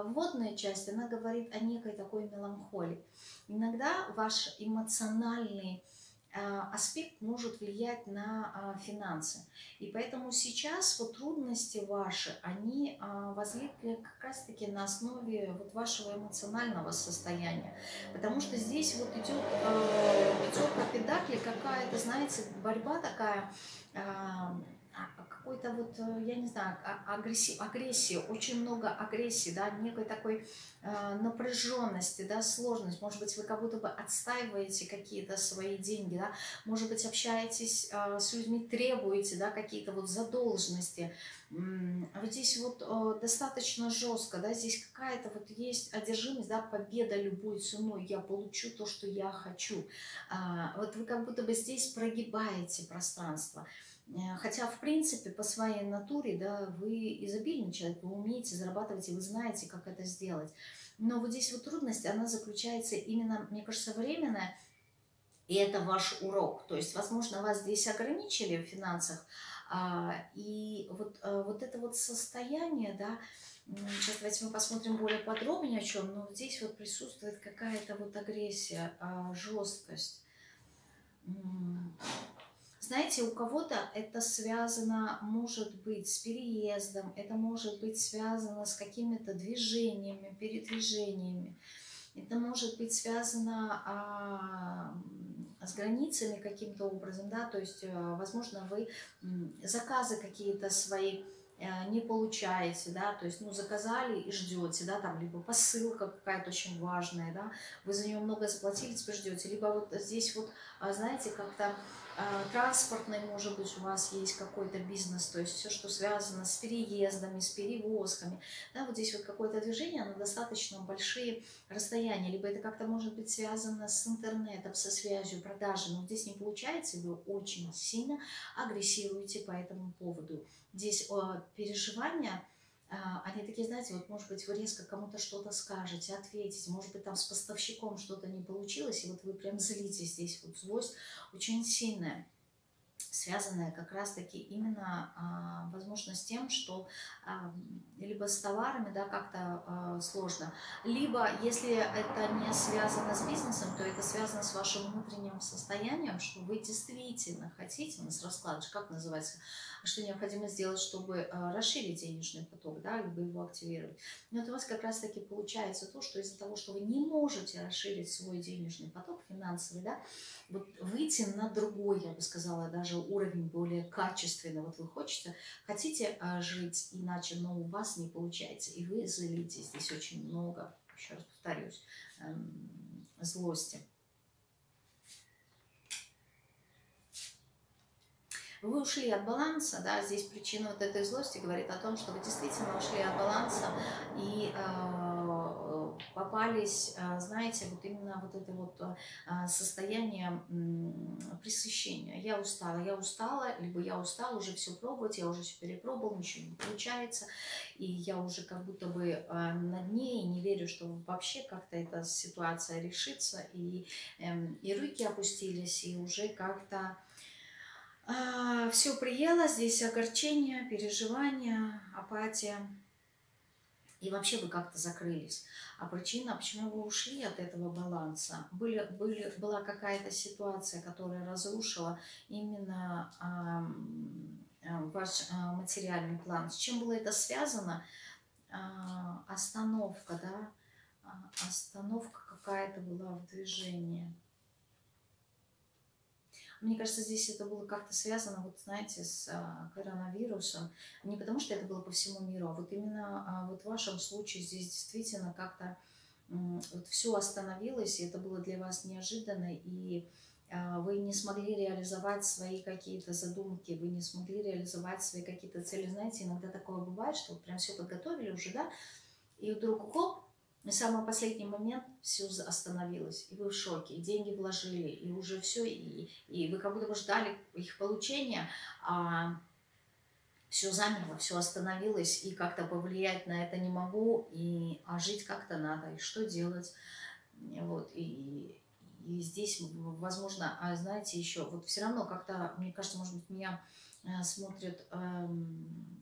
Speaker 1: водная часть, она говорит о некой такой меланхолии. Иногда ваш эмоциональный а, аспект может влиять на а, финансы. И поэтому сейчас вот трудности ваши, они а, возникли как раз-таки на основе вот вашего эмоционального состояния. Потому что здесь вот идет пятерка педакли, какая-то, знаете, борьба такая, какой-то вот, э, я не знаю, а, агрессии, агрессии, очень много агрессии, да, некой такой э, напряженности, да, сложность. Может быть, вы как будто бы отстаиваете какие-то свои деньги, да, может быть, общаетесь э, с людьми, требуете, да, какие-то вот задолженности. А вот здесь вот э, достаточно жестко, да, здесь какая-то вот есть одержимость, да, победа любой ценой, я получу то, что я хочу. А, вот вы как будто бы здесь прогибаете пространство. Э, хотя, в принципе, по своей натуре, да, вы изобильный человек, вы умеете зарабатывать, и вы знаете, как это сделать. Но вот здесь вот трудность, она заключается именно, мне кажется, временная, и это ваш урок. То есть, возможно, вас здесь ограничили в финансах, а, и вот, а, вот это вот состояние, да, сейчас давайте мы посмотрим более подробнее о чем, но здесь вот присутствует какая-то вот агрессия, а, жесткость. Знаете, у кого-то это связано, может быть, с переездом, это может быть связано с какими-то движениями, передвижениями, это может быть связано а, с границами каким-то образом, да, то есть, а, возможно, вы заказы какие-то свои Э, не получаете, да, то есть, ну, заказали и ждете, да, там, либо посылка какая-то очень важная, да, вы за нее много заплатили, теперь ждете, либо вот здесь вот, а, знаете, как-то транспортный, может быть, у вас есть какой-то бизнес, то есть все, что связано с переездами, с перевозками, да, вот здесь вот какое-то движение на достаточно большие расстояния, либо это как-то может быть связано с интернетом, со связью, продажей, но здесь не получается, вы очень сильно агрессируете по этому поводу. Здесь переживания а, они такие, знаете, вот, может быть, вы резко кому-то что-то скажете, ответите, может быть, там с поставщиком что-то не получилось, и вот вы прям злитесь здесь, вот злость очень сильная связанная как раз-таки именно, а, возможно, с тем, что а, либо с товарами, да, как-то а, сложно, либо, если это не связано с бизнесом, то это связано с вашим внутренним состоянием, что вы действительно хотите, у нас расклад, как называется, что необходимо сделать, чтобы расширить денежный поток, да, либо его активировать. Но это у вас как раз-таки получается то, что из-за того, что вы не можете расширить свой денежный поток финансовый, да, вот выйти на другой, я бы сказала, даже уровень более качественный. Вот вы хотите, хотите а, жить иначе, но у вас не получается, и вы злитесь. Здесь очень много, еще раз повторюсь, эм, злости. Вы ушли от баланса, да, здесь причина вот этой злости говорит о том, что вы действительно ушли от баланса и э, попались, э, знаете, вот именно вот это вот э, состояние э, пресыщения. Я устала, я устала, либо я устала уже все пробовать, я уже все перепробовал, ничего не получается, и я уже как будто бы на дне и не верю, что вообще как-то эта ситуация решится, и, э, и руки опустились, и уже как-то все приело, здесь огорчение, переживание, апатия. И вообще вы как-то закрылись. А причина, почему вы ушли от этого баланса, были, были, была какая-то ситуация, которая разрушила именно э, ваш э, материальный план. С чем было это связано? Э, остановка, да? Остановка какая-то была в движении. Мне кажется, здесь это было как-то связано, вот знаете, с а, коронавирусом. Не потому, что это было по всему миру, а вот именно а, вот в вашем случае здесь действительно как-то вот все остановилось, и это было для вас неожиданно, и а, вы не смогли реализовать свои какие-то задумки, вы не смогли реализовать свои какие-то цели. Знаете, иногда такое бывает, что вот прям все подготовили уже, да, и вдруг хоп, на самый последний момент все остановилось, и вы в шоке, и деньги вложили, и уже все, и, и вы как будто бы ждали их получения, а все замерло, все остановилось, и как-то повлиять на это не могу, и, а жить как-то надо, и что делать, вот, и, и здесь, возможно, а знаете, еще, вот все равно как-то, мне кажется, может быть, меня э, смотрят... Эм,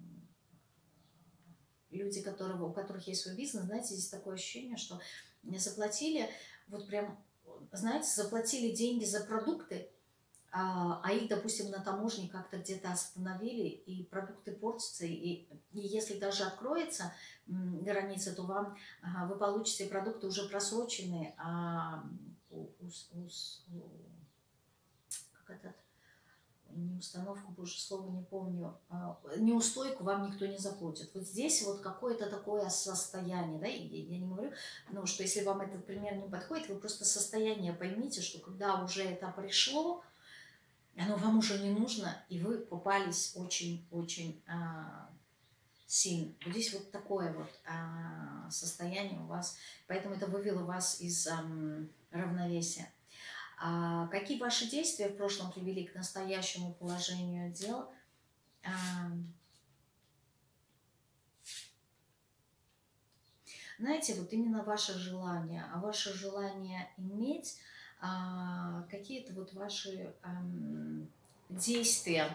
Speaker 1: люди, которые, у которых есть свой бизнес, знаете, здесь такое ощущение, что заплатили, вот прям, знаете, заплатили деньги за продукты, а, а их, допустим, на таможне как-то где-то остановили, и продукты портятся, и, и если даже откроется граница, то вам, ага, вы получите продукты уже просроченные, а у, у, у, как этот не установку, боже, слово не помню, а, неустойку вам никто не заплатит. Вот здесь вот какое-то такое состояние, да, я не говорю, ну, что если вам этот пример не подходит, вы просто состояние поймите, что когда уже это пришло, оно вам уже не нужно, и вы попались очень-очень а, сильно. Вот здесь вот такое вот а, состояние у вас, поэтому это вывело вас из а, равновесия. А какие ваши действия в прошлом привели к настоящему положению дел? А, знаете, вот именно ваше желание, а ваше желание иметь а, какие-то вот ваши а, действия,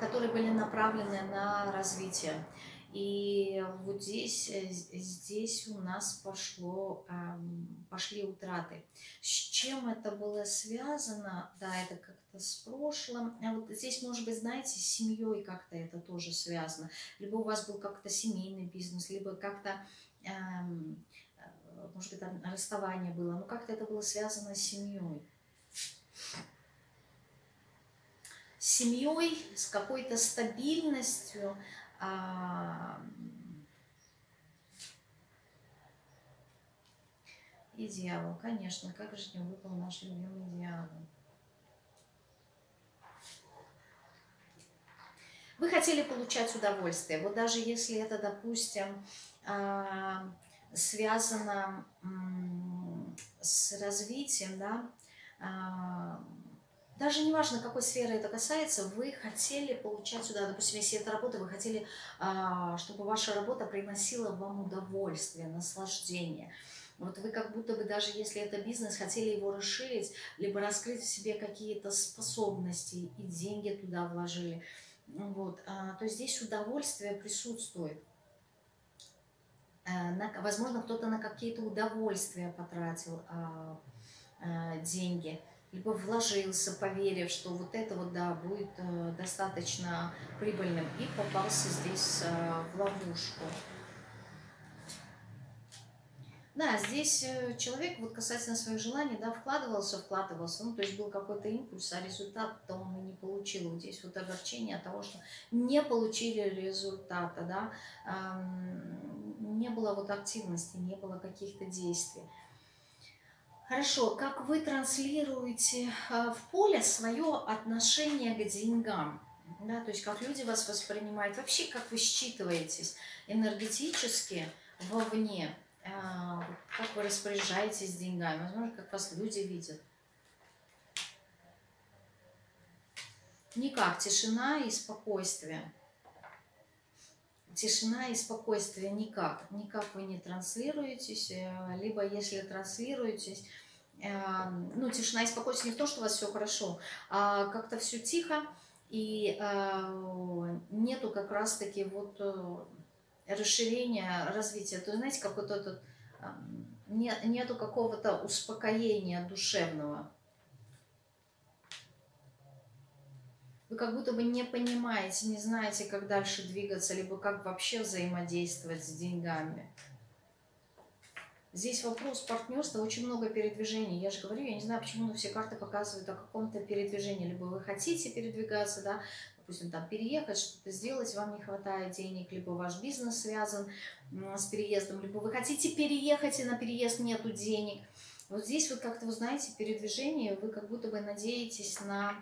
Speaker 1: которые были направлены на развитие. И вот здесь, э, здесь у нас пошло, пошли утраты. С чем это было связано? Да, это как-то с прошлым. А вот здесь, может быть, знаете, с семьей как-то это тоже связано. Либо у вас был как-то семейный бизнес, либо как-то эм, может быть, там расставание было, но как-то это было связано с семьей. С семьей, с какой-то стабильностью. И дьявол, конечно, как же не выпал наш любимый дьявол. Вы хотели получать удовольствие. Вот даже если это, допустим, а, связано с развитием, да, а, даже не важно, какой сферы это касается, вы хотели получать сюда, допустим, если это работа, вы хотели, а, чтобы ваша работа приносила вам удовольствие, наслаждение. Вот вы как будто бы даже если это бизнес, хотели его расширить, либо раскрыть в себе какие-то способности и деньги туда вложили. Вот. А, то здесь удовольствие присутствует. Э, возможно, кто-то на какие-то удовольствия потратил а, а, деньги, либо вложился, поверив, что вот это вот, да, будет а, достаточно прибыльным, и попался здесь а, в ловушку. Да, здесь э, человек вот касательно своих желаний, да, вкладывался, вкладывался, ну, то есть был какой-то импульс, а результат-то он и не получил. Вот здесь вот огорчение от того, что не получили результата, да, не было вот активности, не было каких-то действий. Хорошо, как вы транслируете э, в поле свое отношение к деньгам? Да, то есть как люди вас воспринимают, вообще как вы считываетесь энергетически вовне? А, как вы распоряжаетесь деньгами, возможно, как вас люди видят. Никак, тишина и спокойствие. Тишина и спокойствие никак. Никак вы не транслируетесь, э, либо если транслируетесь, ну, тишина и спокойствие не то, что у вас все хорошо, а как-то все тихо, и э, нету как раз-таки вот расширения, развития, то знаете, как вот этот, нет, нету какого-то успокоения душевного. Вы как будто бы не понимаете, не знаете, как дальше двигаться, либо как вообще взаимодействовать с деньгами. Здесь вопрос партнерства, очень много передвижений. Я же говорю, я не знаю, почему, но все карты показывают о каком-то передвижении. Либо вы хотите передвигаться, да, допустим, там переехать, что-то сделать, вам не хватает денег, либо ваш бизнес связан с переездом, либо вы хотите переехать, и на переезд нету денег. Вот здесь вот как-то, вы знаете, передвижение, вы как будто бы надеетесь на...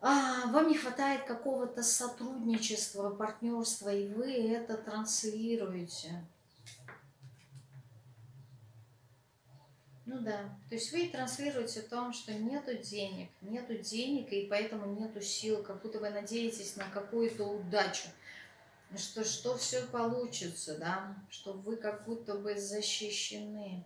Speaker 1: А, вам не хватает какого-то сотрудничества, партнерства, и вы это транслируете. Ну да, то есть вы транслируете о том, что нету денег, нету денег, и поэтому нету сил, как будто вы надеетесь на какую-то удачу, что, что все получится, да, что вы как будто бы защищены.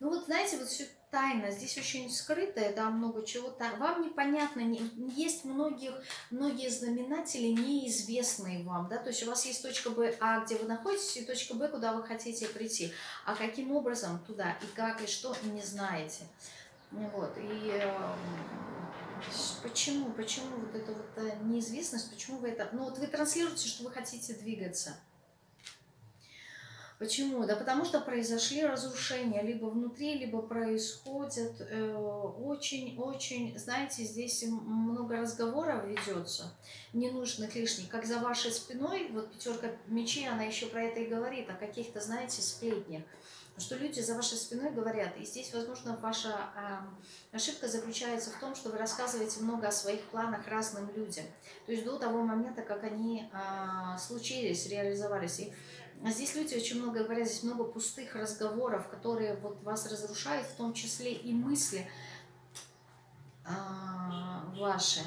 Speaker 1: Ну вот знаете, вот все тайна, здесь очень скрытая, да, много чего там. Вам непонятно, не, есть многих, многие знаменатели неизвестные вам, да, то есть у вас есть точка Б, А, где вы находитесь, и точка Б, куда вы хотите прийти. А каким образом туда, и как, и что, не знаете. Вот, и э, почему, почему вот эта вот э, неизвестность, почему вы это, ну вот вы транслируете, что вы хотите двигаться – Почему? Да потому что произошли разрушения. Либо внутри, либо происходят очень-очень, э, знаете, здесь много разговоров ведется, ненужных лишних, как за вашей спиной, вот пятерка мечей, она еще про это и говорит, о каких-то, знаете, сплетнях, что люди за вашей спиной говорят, и здесь, возможно, ваша э, ошибка заключается в том, что вы рассказываете много о своих планах разным людям, то есть до того момента, как они э, случились, реализовались, и а здесь люди очень много говорят, здесь много пустых разговоров, которые вот вас разрушают, в том числе и мысли а, ваши.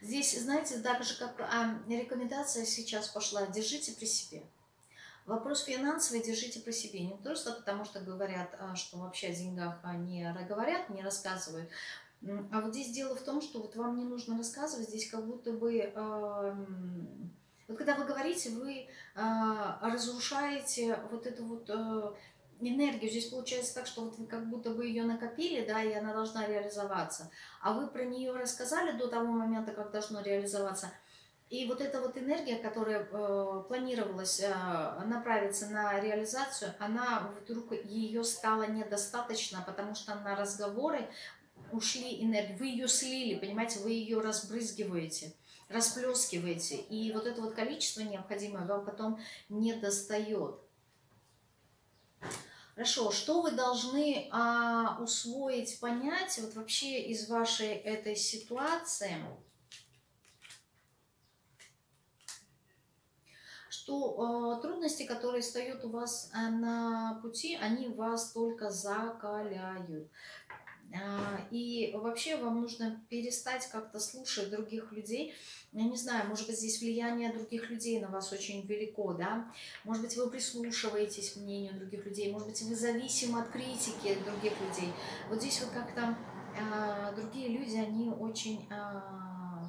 Speaker 1: Здесь, знаете, так же, как а, рекомендация сейчас пошла, держите при себе. Вопрос финансовый держите при себе. Не просто потому, что говорят, а, что вообще о деньгах не говорят, не рассказывают. А вот здесь дело в том, что вот вам не нужно рассказывать, здесь как будто бы... Вот когда вы говорите, вы а, разрушаете вот эту вот энергию. Здесь получается так, что вот вы как будто бы ее накопили, да, и она должна реализоваться. А вы про нее рассказали до того момента, как должно реализоваться – и вот эта вот энергия, которая э, планировалась э, направиться на реализацию, она вдруг ее стало недостаточно, потому что на разговоры ушли энергии. Вы ее слили, понимаете, вы ее разбрызгиваете, расплескиваете. И вот это вот количество необходимое вам потом не достает. Хорошо, что вы должны а, усвоить, понять вот вообще из вашей этой ситуации? Что э, трудности, которые встают у вас э, на пути, они вас только закаляют. Э, и вообще вам нужно перестать как-то слушать других людей. Я не знаю, может быть, здесь влияние других людей на вас очень велико, да? Может быть, вы прислушиваетесь к мнению других людей, может быть, вы зависимы от критики других людей. Вот здесь вот как-то э, другие люди, они очень э,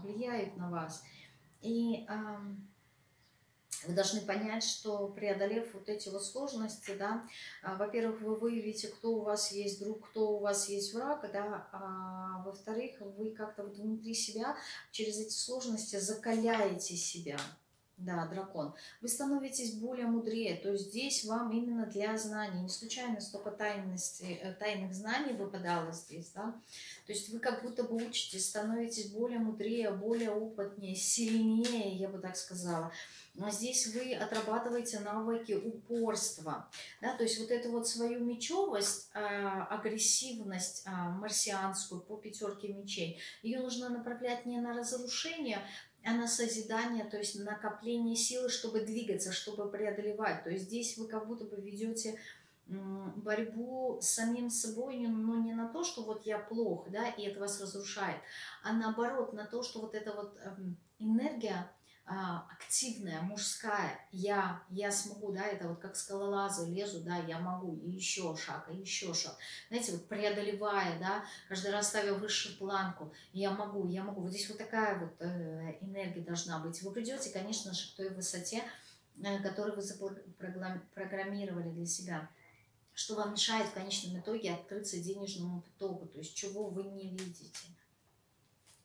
Speaker 1: влияют на вас. И... Э, вы должны понять, что преодолев вот эти вот сложности, да, а, во-первых, вы выявите, кто у вас есть друг, кто у вас есть враг, да, а во-вторых, вы как-то вот внутри себя через эти сложности закаляете себя. Да, дракон. Вы становитесь более мудрее. То есть здесь вам именно для знаний. Не случайно столько тайности, э, тайных знаний выпадало здесь. Да? То есть вы как будто бы учитесь, становитесь более мудрее, более опытнее, сильнее, я бы так сказала здесь вы отрабатываете навыки упорства, да, то есть вот эту вот свою мечевость, а, агрессивность а, марсианскую по пятерке мечей, ее нужно направлять не на разрушение, а на созидание, то есть на накопление силы, чтобы двигаться, чтобы преодолевать. То есть здесь вы как будто бы ведете борьбу с самим собой, но не на то, что вот я плох, да, и это вас разрушает, а наоборот, на то, что вот эта вот эм, энергия, активная, мужская, я, я смогу, да, это вот как скалолазы лезу, да, я могу, и еще шаг, и еще шаг. Знаете, вот преодолевая, да, каждый раз ставя выше планку, я могу, я могу. Вот здесь вот такая вот э, энергия должна быть. Вы придете, конечно же, к той высоте, э, которую вы запрограммировали для себя что вам мешает в конечном итоге открыться денежному потоку, то есть чего вы не видите.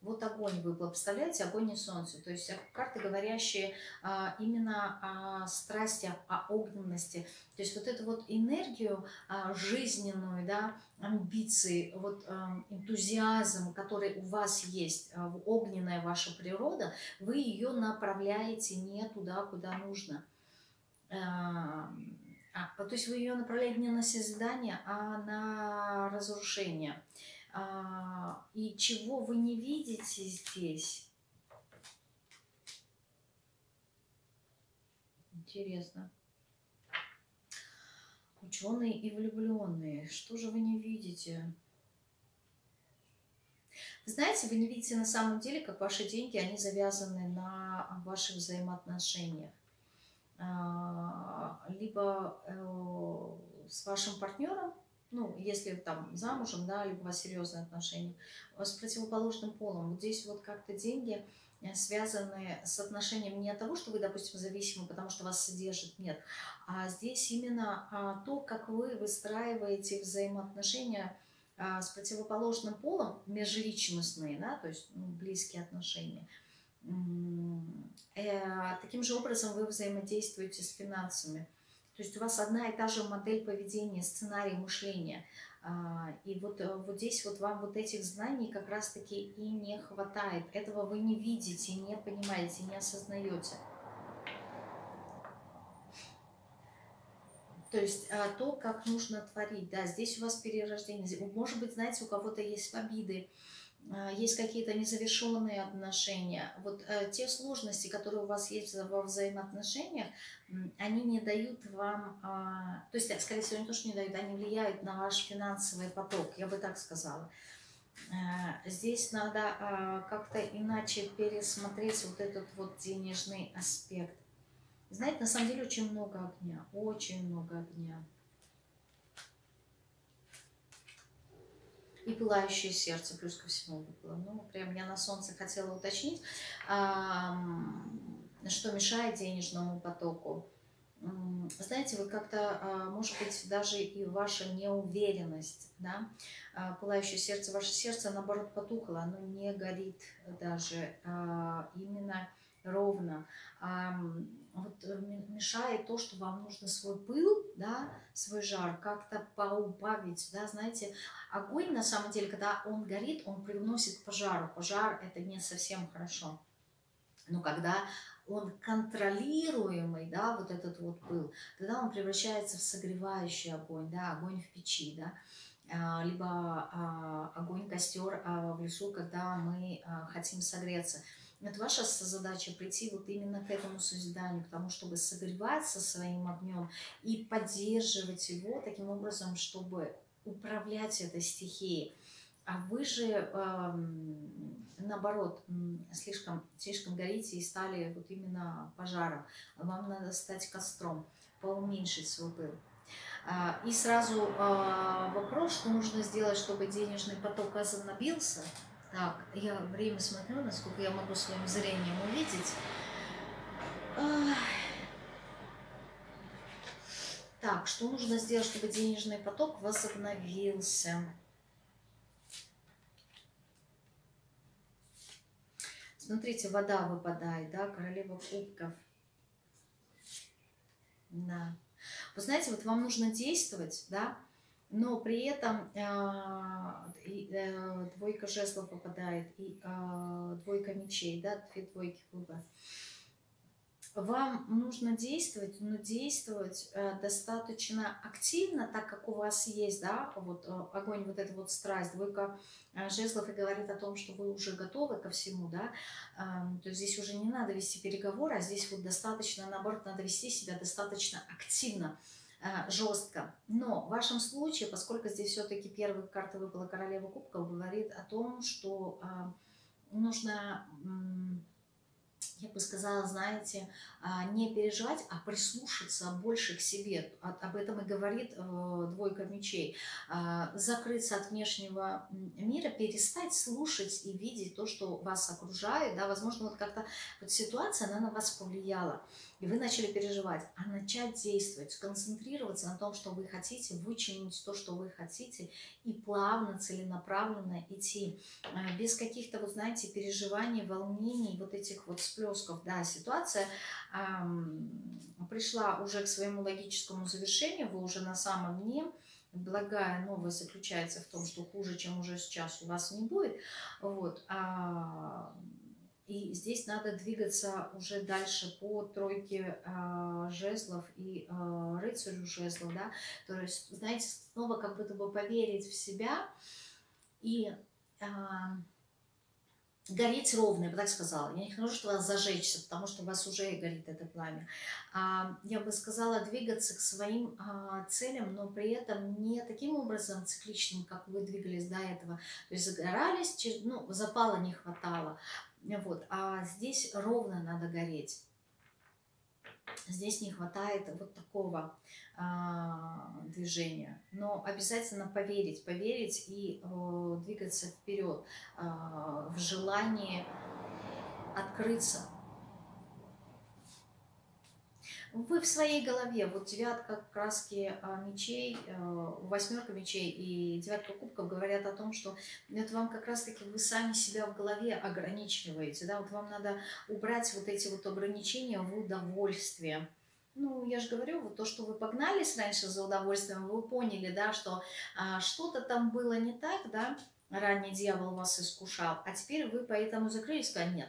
Speaker 1: Вот огонь вы представляете, огонь и солнце. То есть карты, говорящие а, именно о страсти, о огненности. То есть вот эту вот энергию а, жизненную, да, амбиции, вот а, энтузиазм, который у вас есть, а, огненная ваша природа, вы ее направляете не туда, куда нужно. А, а, то есть вы ее направляете не на созидание, а на разрушение. А, и чего вы не видите здесь? Интересно. Ученые и влюбленные. Что же вы не видите? Знаете, вы не видите на самом деле, как ваши деньги, они завязаны на ваших взаимоотношениях. А, либо э, с вашим партнером, ну, если там замужем, да, либо у вас серьезные отношения, с противоположным полом. Вот здесь вот как-то деньги э, связаны с отношением не от того, что вы, допустим, зависимы, потому что вас содержит, нет, а здесь именно а, то, как вы выстраиваете взаимоотношения а, с противоположным полом, межличностные, да, то есть ну, близкие отношения. Э, таким же образом вы взаимодействуете с финансами. То есть у вас одна и та же модель поведения, сценарий мышления. А, и вот, э, вот здесь вот вам вот этих знаний как раз-таки и не хватает. Этого вы не видите, не понимаете, не осознаете. То есть а, то, как нужно творить. Да, здесь у вас перерождение. Может быть, знаете, у кого-то есть обиды, есть какие-то незавершенные отношения. Вот э, те сложности, которые у вас есть во взаимоотношениях, они не дают вам, а, то есть, скорее всего, не то, что не дают, они влияют на ваш финансовый поток, я бы так сказала. Э, здесь надо а, как-то иначе пересмотреть вот этот вот денежный аспект. Знаете, на самом деле очень много огня, очень много огня. И пылающее сердце, плюс ко всему выпало. Ну, прям я на солнце хотела уточнить, что мешает денежному потоку. Знаете, вы как-то, а, может быть, даже и ваша неуверенность, да, а, пылающее сердце, ваше сердце, наоборот, потухло, оно не горит даже а, именно ровно вот э, мешает то, что вам нужно свой пыл, да, свой жар как-то поубавить, да, знаете, огонь на самом деле, когда он горит, он привносит пожару, пожар это не совсем хорошо, но когда он контролируемый, да, вот этот вот пыл, тогда он превращается в согревающий огонь, да, огонь в печи, да, а, либо а, огонь, костер а, в лесу, когда мы хотим согреться – это ваша задача прийти вот именно к этому созиданию, к тому, чтобы согреваться своим огнем и поддерживать его таким образом, чтобы управлять этой стихией. А вы же, э, наоборот, слишком, слишком горите и стали вот именно пожаром. Вам надо стать костром, поуменьшить свой пыл. А, и сразу э, вопрос, что нужно сделать, чтобы денежный поток возобновился – так, я время смотрю, насколько я могу своим зрением увидеть. Так, что нужно сделать, чтобы денежный поток возобновился? Смотрите, вода выпадает, да, королева кубков. Да. Вы знаете, вот вам нужно действовать, да, но при этом а, э, двойка жезлов попадает и а, двойка мечей, да, две двойки выбор. Вам нужно действовать, но действовать э, достаточно активно, так как у вас есть, да, вот э, огонь, вот эта вот страсть, двойка жезлов и говорит о том, что вы уже готовы ко всему, да, то есть здесь уже не надо вести переговоры, а здесь вот достаточно, наоборот, надо вести себя достаточно активно, жестко. Но в вашем случае, поскольку здесь все-таки первая карта выпала королева кубков, говорит о том, что э, нужно я бы сказала, знаете, а, не переживать, а прислушаться больше к себе. Об этом и говорит э, двойка мечей. А, закрыться от внешнего мира, перестать слушать и видеть то, что вас окружает. Да, возможно, вот как-то вот ситуация, она на вас повлияла, и вы начали переживать. А начать действовать, сконцентрироваться на том, что вы хотите, вычленить то, что вы хотите, и плавно, целенаправленно идти, а, без каких-то, вот знаете, переживаний, волнений, вот этих вот всплесков. Да, ситуация пришла уже к своему логическому завершению, вы уже на самом дне, благая новость заключается в том, что хуже, чем уже сейчас у вас не будет. Вот. А, и здесь надо двигаться уже дальше по тройке а, жезлов и а, рыцарю жезлов, да, то есть, знаете, снова как будто бы поверить в себя и а, гореть ровно, я бы так сказала. Я не хочу, что вас зажечься, потому что у вас уже горит это пламя. А, я бы сказала двигаться к своим а, целям, но при этом не таким образом цикличным, как вы двигались до этого. То есть загорались, ну, запала не хватало. Вот. А здесь ровно надо гореть. Здесь не хватает вот такого а, движения. Но обязательно поверить, поверить и э, двигаться вперед э, в желании открыться. Вы в своей голове, вот девятка краски а, мечей, э, восьмерка мечей и девятка кубков говорят о том, что это вам как раз-таки вы сами себя в голове ограничиваете, да, вот вам надо убрать вот эти вот ограничения в удовольствие. Ну, я же говорю, вот то, что вы погнались раньше за удовольствием, вы поняли, да, что а, что-то там было не так, да, ранее дьявол вас искушал, а теперь вы поэтому закрылись, сказали, нет,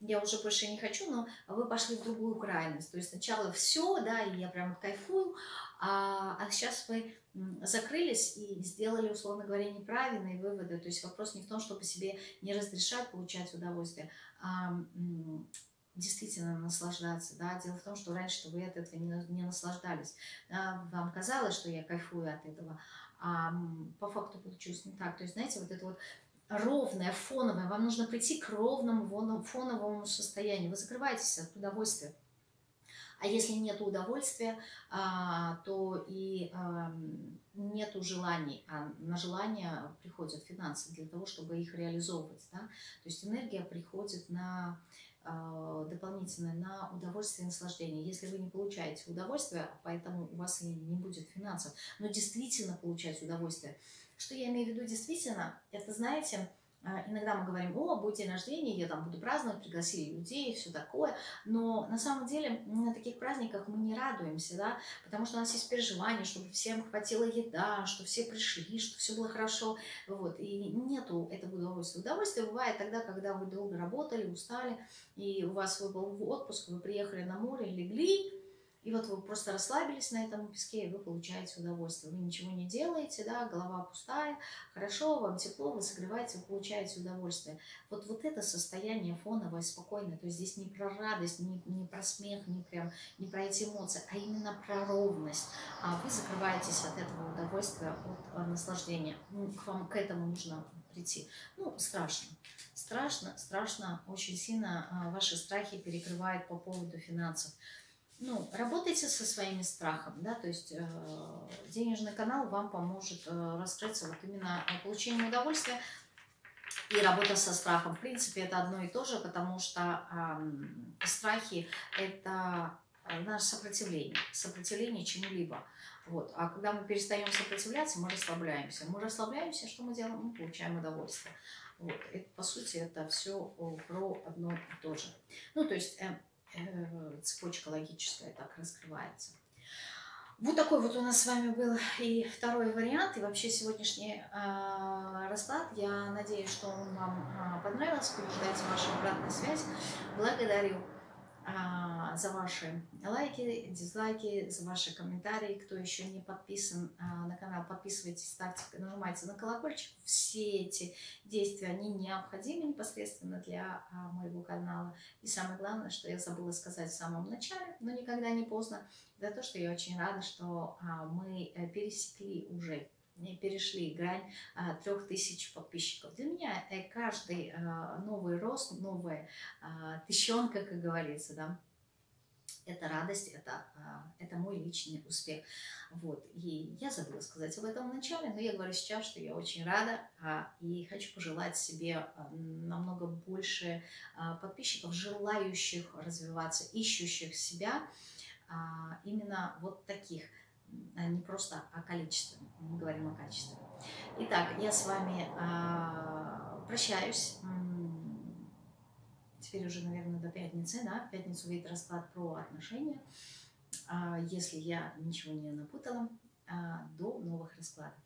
Speaker 1: я уже больше не хочу, но вы пошли в другую крайность. То есть сначала все, да, и я прям кайфую, а, а сейчас вы закрылись и сделали, условно говоря, неправильные выводы. То есть вопрос не в том, чтобы себе не разрешать получать удовольствие, а действительно наслаждаться. Да? Дело в том, что раньше вы от этого не, не наслаждались. Да? Вам казалось, что я кайфую от этого, а по факту получилось не так. То есть, знаете, вот это вот ровное, фоновое, вам нужно прийти к ровному фоновому состоянию. Вы закрываетесь от удовольствия. А если нет удовольствия, а, то и нет желаний, а на желания приходят финансы для того, чтобы их реализовывать. Да? То есть энергия приходит на а, дополнительное на удовольствие и наслаждение. Если вы не получаете удовольствие, поэтому у вас и не будет финансов, но действительно получать удовольствие. Что я имею в виду действительно, это, знаете, а, иногда мы говорим, о, будет день рождения, я там буду праздновать, пригласили людей, все такое. Но на самом деле на таких праздниках мы не радуемся, да, потому что у нас есть переживание, чтобы всем хватило еда, что все пришли, что все было хорошо. Вот. И нету этого удовольствия. Удовольствие бывает тогда, когда вы долго работали, устали, и у вас выпал отпуск, вы приехали на море, легли, и вот вы просто расслабились на этом песке, и вы получаете удовольствие. Вы ничего не делаете, да, голова пустая, хорошо, вам тепло, вы согреваете, вы получаете удовольствие. Вот, вот это состояние фоновое, спокойное, то есть здесь не про радость, не, не про смех, не, прям, не про эти эмоции, а именно про ровность. А вы закрываетесь от этого удовольствия, от, от наслаждения. Ну, к вам к этому нужно прийти. Ну, страшно. Страшно, страшно, очень сильно а, ваши страхи перекрывают по поводу финансов ну, работайте со своими страхами, да, то есть э, денежный канал вам поможет э, раскрыться вот именно получение удовольствия и работа со страхом. В принципе, это одно и то же, потому что э, страхи – это наше сопротивление, сопротивление чему-либо. Вот. А когда мы перестаем сопротивляться, мы расслабляемся. Мы расслабляемся, что мы делаем? Мы получаем удовольствие. Вот. Это, по сути, это все про одно и то же. Ну, то есть э, Э, цепочка логическая так раскрывается. Вот такой вот у нас с вами был и второй вариант, и вообще сегодняшний э, расклад. Я надеюсь, что он вам э, понравился. Ждать вашу обратную связь. Благодарю. А, за ваши лайки, дизлайки, за ваши комментарии. Кто еще не подписан а, на канал, подписывайтесь, ставьте, нажимайте на колокольчик. Все эти действия, они необходимы непосредственно для а, моего канала. И самое главное, что я забыла сказать в самом начале, но никогда не поздно, за то, что я очень рада, что мы э, пересекли уже перешли грань трех тысяч подписчиков. Для меня э, каждый новый рост, новая тыщенка, как говорится, да, это радость, это, это мой личный успех. Вот. И я забыла сказать об этом в начале, но я говорю сейчас, что я очень рада и хочу пожелать себе намного больше подписчиков, желающих развиваться, ищущих себя, именно вот таких – а не просто о количестве, мы говорим о качестве. Итак, я с вами прощаюсь. Теперь уже, наверное, до пятницы, да, в пятницу выйдет расклад про отношения. Э, если я ничего не напутала, э, до новых раскладов.